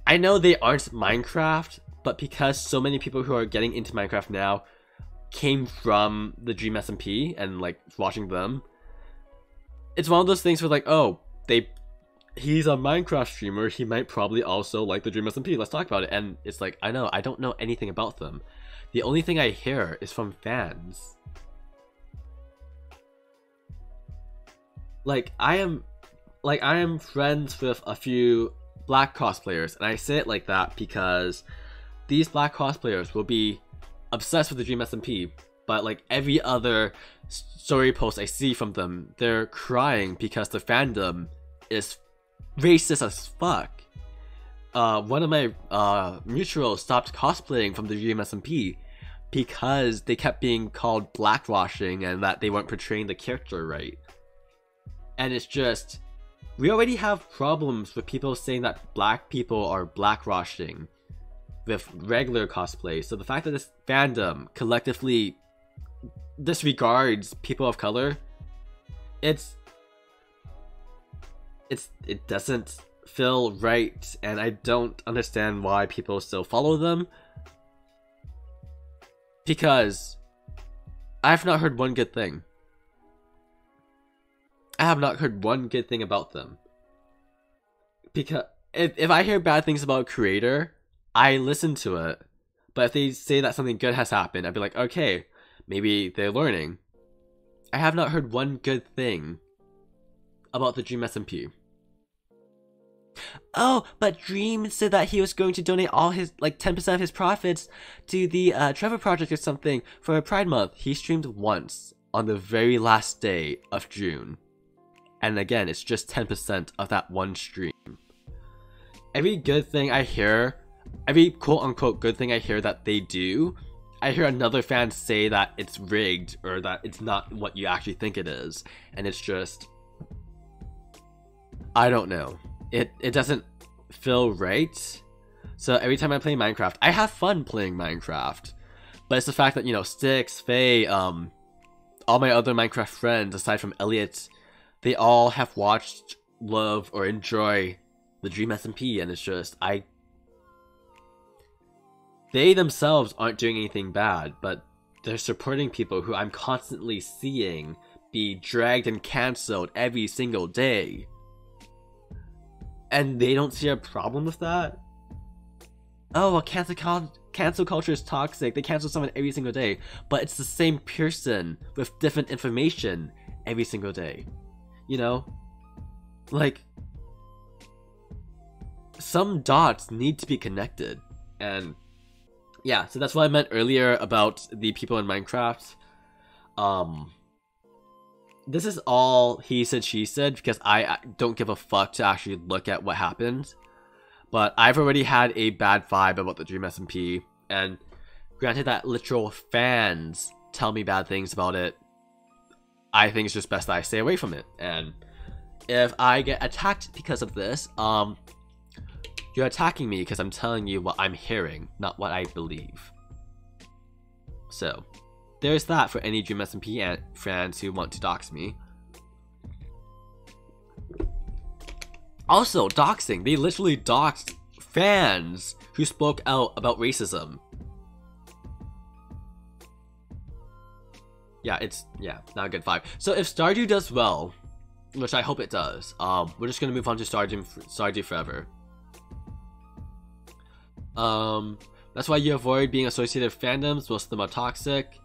I know they aren't Minecraft, but because so many people who are getting into Minecraft now came from the Dream SMP and like watching them, it's one of those things where like, oh, they he's a Minecraft streamer, he might probably also like the Dream SMP. Let's talk about it. And it's like, I know, I don't know anything about them. The only thing I hear is from fans. Like I am like I am friends with a few black cosplayers and I say it like that because these black cosplayers will be obsessed with the Dream SMP, but like every other story post I see from them, they're crying because the fandom is racist as fuck uh, one of my uh, mutuals stopped cosplaying from the Dream SMP because they kept being called blackwashing and that they weren't portraying the character right. And it's just, we already have problems with people saying that black people are blackwashing with regular cosplay. So the fact that this fandom collectively disregards people of color, it's it's it doesn't feel right, and I don't understand why people still follow them. Because I've not heard one good thing. I have not heard one good thing about them. Because if, if I hear bad things about creator, I listen to it. But if they say that something good has happened, I'd be like, okay, maybe they're learning. I have not heard one good thing about the Dream SMP. Oh, but Dream said that he was going to donate all his, like 10% of his profits to the uh, Trevor Project or something for Pride Month. He streamed once on the very last day of June. And again, it's just 10% of that one stream. Every good thing I hear, every quote unquote good thing I hear that they do, I hear another fan say that it's rigged or that it's not what you actually think it is. And it's just. I don't know it it doesn't feel right. So every time I play Minecraft, I have fun playing Minecraft. But it's the fact that, you know, Sticks, Faye, um, all my other Minecraft friends, aside from Elliot, they all have watched, love, or enjoy the Dream SMP, and it's just, I... They themselves aren't doing anything bad, but they're supporting people who I'm constantly seeing be dragged and cancelled every single day and they don't see a problem with that. Oh, well, cancel cancel culture is toxic. They cancel someone every single day, but it's the same person with different information every single day. You know, like some dots need to be connected. And yeah, so that's what I meant earlier about the people in Minecraft. Um, this is all he said, she said, because I don't give a fuck to actually look at what happened. But I've already had a bad vibe about the Dream SMP, and granted that literal fans tell me bad things about it, I think it's just best that I stay away from it. And if I get attacked because of this, um, you're attacking me because I'm telling you what I'm hearing, not what I believe. So, there's that for any Dream SMP fans who want to dox me. Also, doxing. They literally doxed fans who spoke out about racism. Yeah, it's, yeah, not a good vibe. So if Stardew does well, which I hope it does, um, we're just gonna move on to Stardew, Stardew Forever. Um, that's why you avoid being associated with fandoms, most of them are toxic.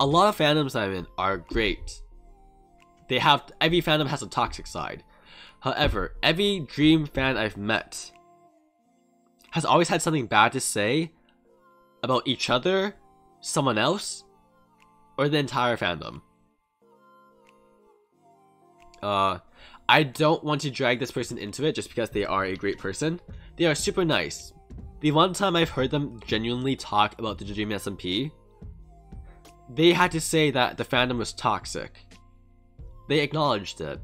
A lot of fandoms I'm in are great. They have, every fandom has a toxic side. However, every Dream fan I've met has always had something bad to say about each other, someone else, or the entire fandom. Uh, I don't want to drag this person into it just because they are a great person. They are super nice. The one time I've heard them genuinely talk about the Dream SMP, they had to say that the fandom was toxic. They acknowledged it.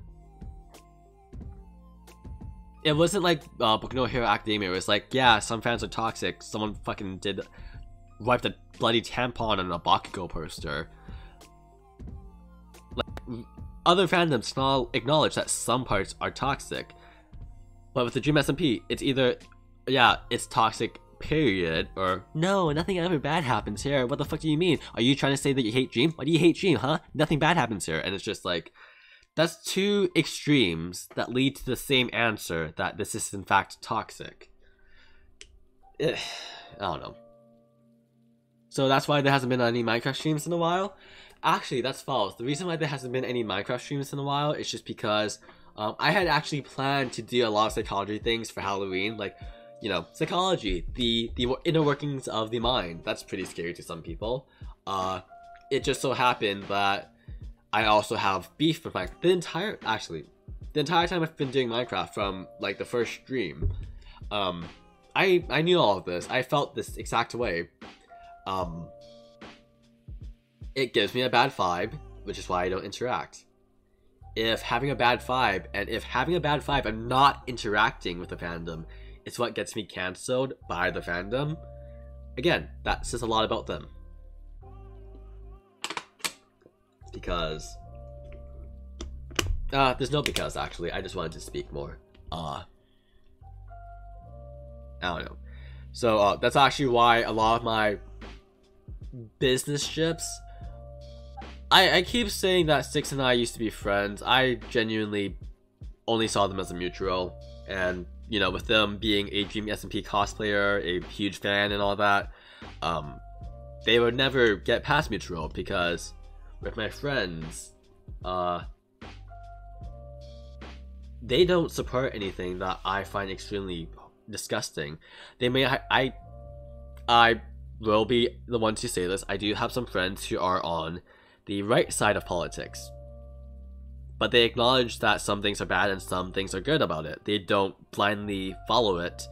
It wasn't like uh, Boku no Hero Academia. It was like, yeah, some fans are toxic. Someone fucking did wipe a bloody tampon on a Bakugo poster. Like, other fandoms now acknowledge that some parts are toxic. But with the Dream SMP, it's either yeah, it's toxic, period, or no, nothing ever bad happens here. What the fuck do you mean? Are you trying to say that you hate Dream? Why do you hate Dream, huh? Nothing bad happens here. And it's just like, that's two extremes that lead to the same answer that this is in fact toxic. Ugh, I don't know. So that's why there hasn't been any Minecraft streams in a while. Actually, that's false. The reason why there hasn't been any Minecraft streams in a while is just because um, I had actually planned to do a lot of psychology things for Halloween, like you know, psychology, the the inner workings of the mind. That's pretty scary to some people. Uh, it just so happened that I also have beef with Minecraft. The entire, actually, the entire time I've been doing Minecraft from like the first stream, um, I I knew all of this. I felt this exact way. Um, it gives me a bad vibe, which is why I don't interact. If having a bad vibe, and if having a bad vibe, I'm not interacting with the fandom, it's what gets me cancelled by the fandom. Again, that says a lot about them. Because uh there's no because actually. I just wanted to speak more. Uh I don't know. So uh, that's actually why a lot of my business ships I, I keep saying that Sticks and I used to be friends. I genuinely only saw them as a mutual and you know, with them being a Dream SMP cosplayer, a huge fan and all that, um, they would never get past mutual because with my friends, uh, they don't support anything that I find extremely disgusting. They may, I, I, I will be the one to say this. I do have some friends who are on the right side of politics but they acknowledge that some things are bad and some things are good about it. They don't blindly follow it.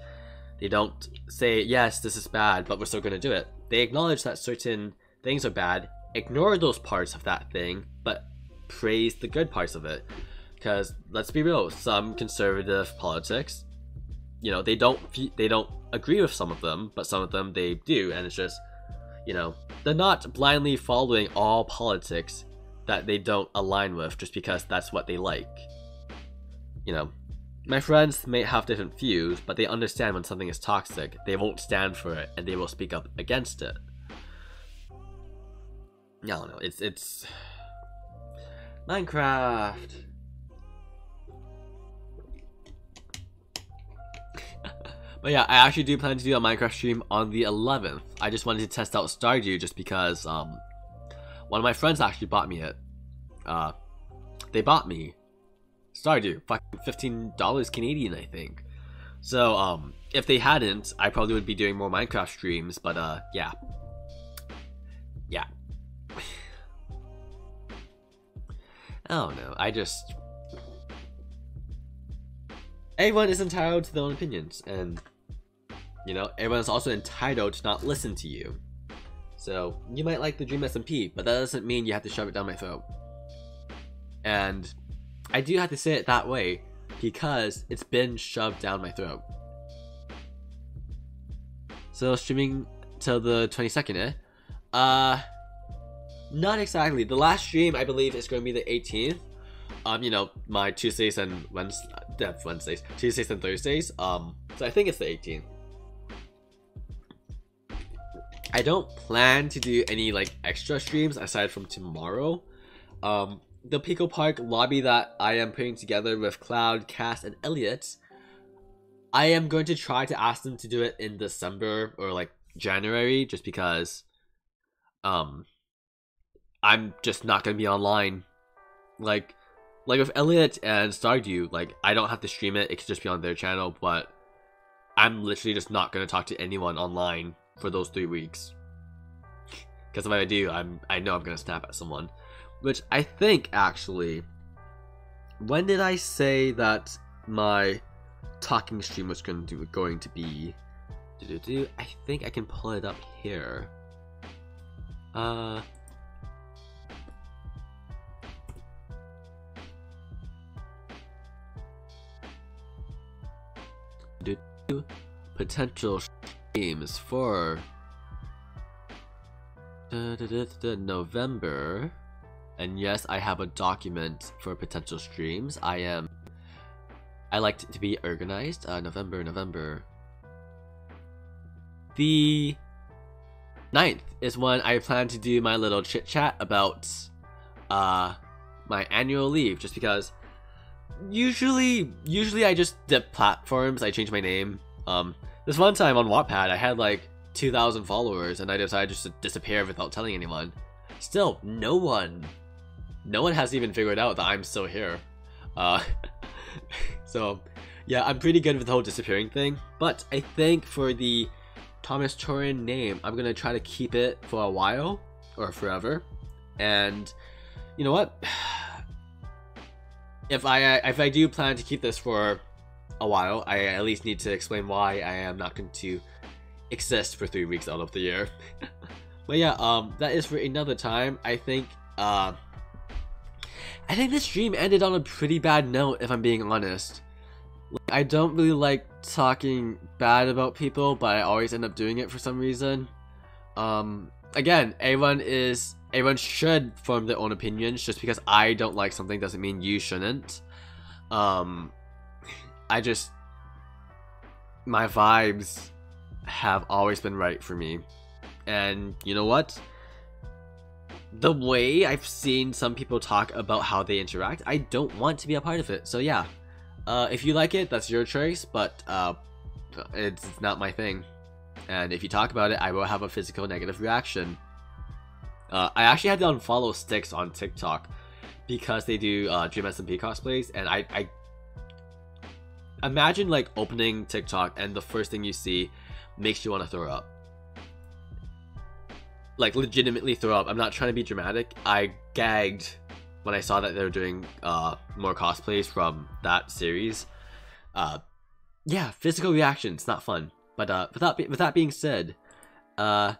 They don't say, yes, this is bad, but we're still going to do it. They acknowledge that certain things are bad, ignore those parts of that thing, but praise the good parts of it. Because let's be real, some conservative politics, you know, they don't they don't agree with some of them, but some of them they do, and it's just, you know, they're not blindly following all politics that they don't align with just because that's what they like. You know, my friends may have different views, but they understand when something is toxic, they won't stand for it, and they will speak up against it. I don't know, it's, it's... Minecraft! but yeah, I actually do plan to do a Minecraft stream on the 11th. I just wanted to test out Stardew just because, um, one of my friends actually bought me it. Uh, they bought me Stardew, fucking fifteen dollars Canadian, I think. So um, if they hadn't, I probably would be doing more Minecraft streams. But uh, yeah, yeah. I don't know. I just everyone is entitled to their own opinions, and you know everyone is also entitled to not listen to you. So you might like the Dream SMP, but that doesn't mean you have to shove it down my throat. And I do have to say it that way because it's been shoved down my throat. So streaming till the 22nd, eh? Uh, not exactly. The last stream I believe is going to be the 18th. Um, you know, my Tuesdays and Wednesdays, Wednesdays, Tuesdays and Thursdays. Um, so I think it's the 18th. I don't plan to do any like extra streams aside from tomorrow. Um, the Pico Park lobby that I am putting together with Cloud, Cass, and Elliot, I am going to try to ask them to do it in December or like January, just because, um, I'm just not gonna be online. Like, like with Elliot and Stardew, like I don't have to stream it; it could just be on their channel. But I'm literally just not gonna talk to anyone online for those three weeks. Because if I do, I'm I know I'm gonna snap at someone. Which I think actually, when did I say that my talking stream was going to going to be? I think I can pull it up here. Uh. Potential streams for November. And yes, I have a document for potential streams. I am. I like to be organized. Uh, November, November. The 9th is when I plan to do my little chit chat about uh, my annual leave, just because usually usually I just dip platforms. I change my name. Um, this one time on Wattpad, I had like 2,000 followers, and I decided just to disappear without telling anyone. Still, no one no one has even figured out that I'm still here. Uh, so, yeah, I'm pretty good with the whole disappearing thing. But I think for the Thomas Toryn name, I'm gonna try to keep it for a while or forever. And you know what? If I if I do plan to keep this for a while, I at least need to explain why I am not going to exist for three weeks out of the year. but yeah, um, that is for another time. I think uh, I think this stream ended on a pretty bad note, if I'm being honest. I don't really like talking bad about people, but I always end up doing it for some reason. Um, again, everyone is everyone should form their own opinions. Just because I don't like something doesn't mean you shouldn't. Um, I just my vibes have always been right for me, and you know what? the way I've seen some people talk about how they interact, I don't want to be a part of it. So yeah, uh, if you like it, that's your choice, but uh, it's not my thing. And if you talk about it, I will have a physical negative reaction. Uh, I actually had to unfollow Sticks on TikTok because they do uh, Dream SMP cosplays, and I, I imagine like opening TikTok and the first thing you see makes you want to throw up like legitimately throw up. I'm not trying to be dramatic. I gagged when I saw that they were doing uh, more cosplays from that series. Uh, yeah, physical reactions, not fun. But uh, with that, with that being said, uh,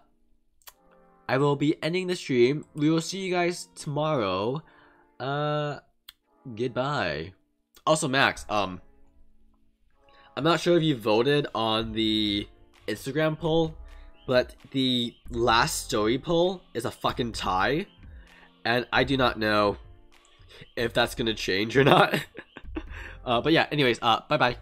I will be ending the stream. We will see you guys tomorrow. Uh, goodbye. Also, Max, um, I'm not sure if you voted on the Instagram poll but the last story poll is a fucking tie, and I do not know if that's gonna change or not. uh, but yeah, anyways, uh, bye bye.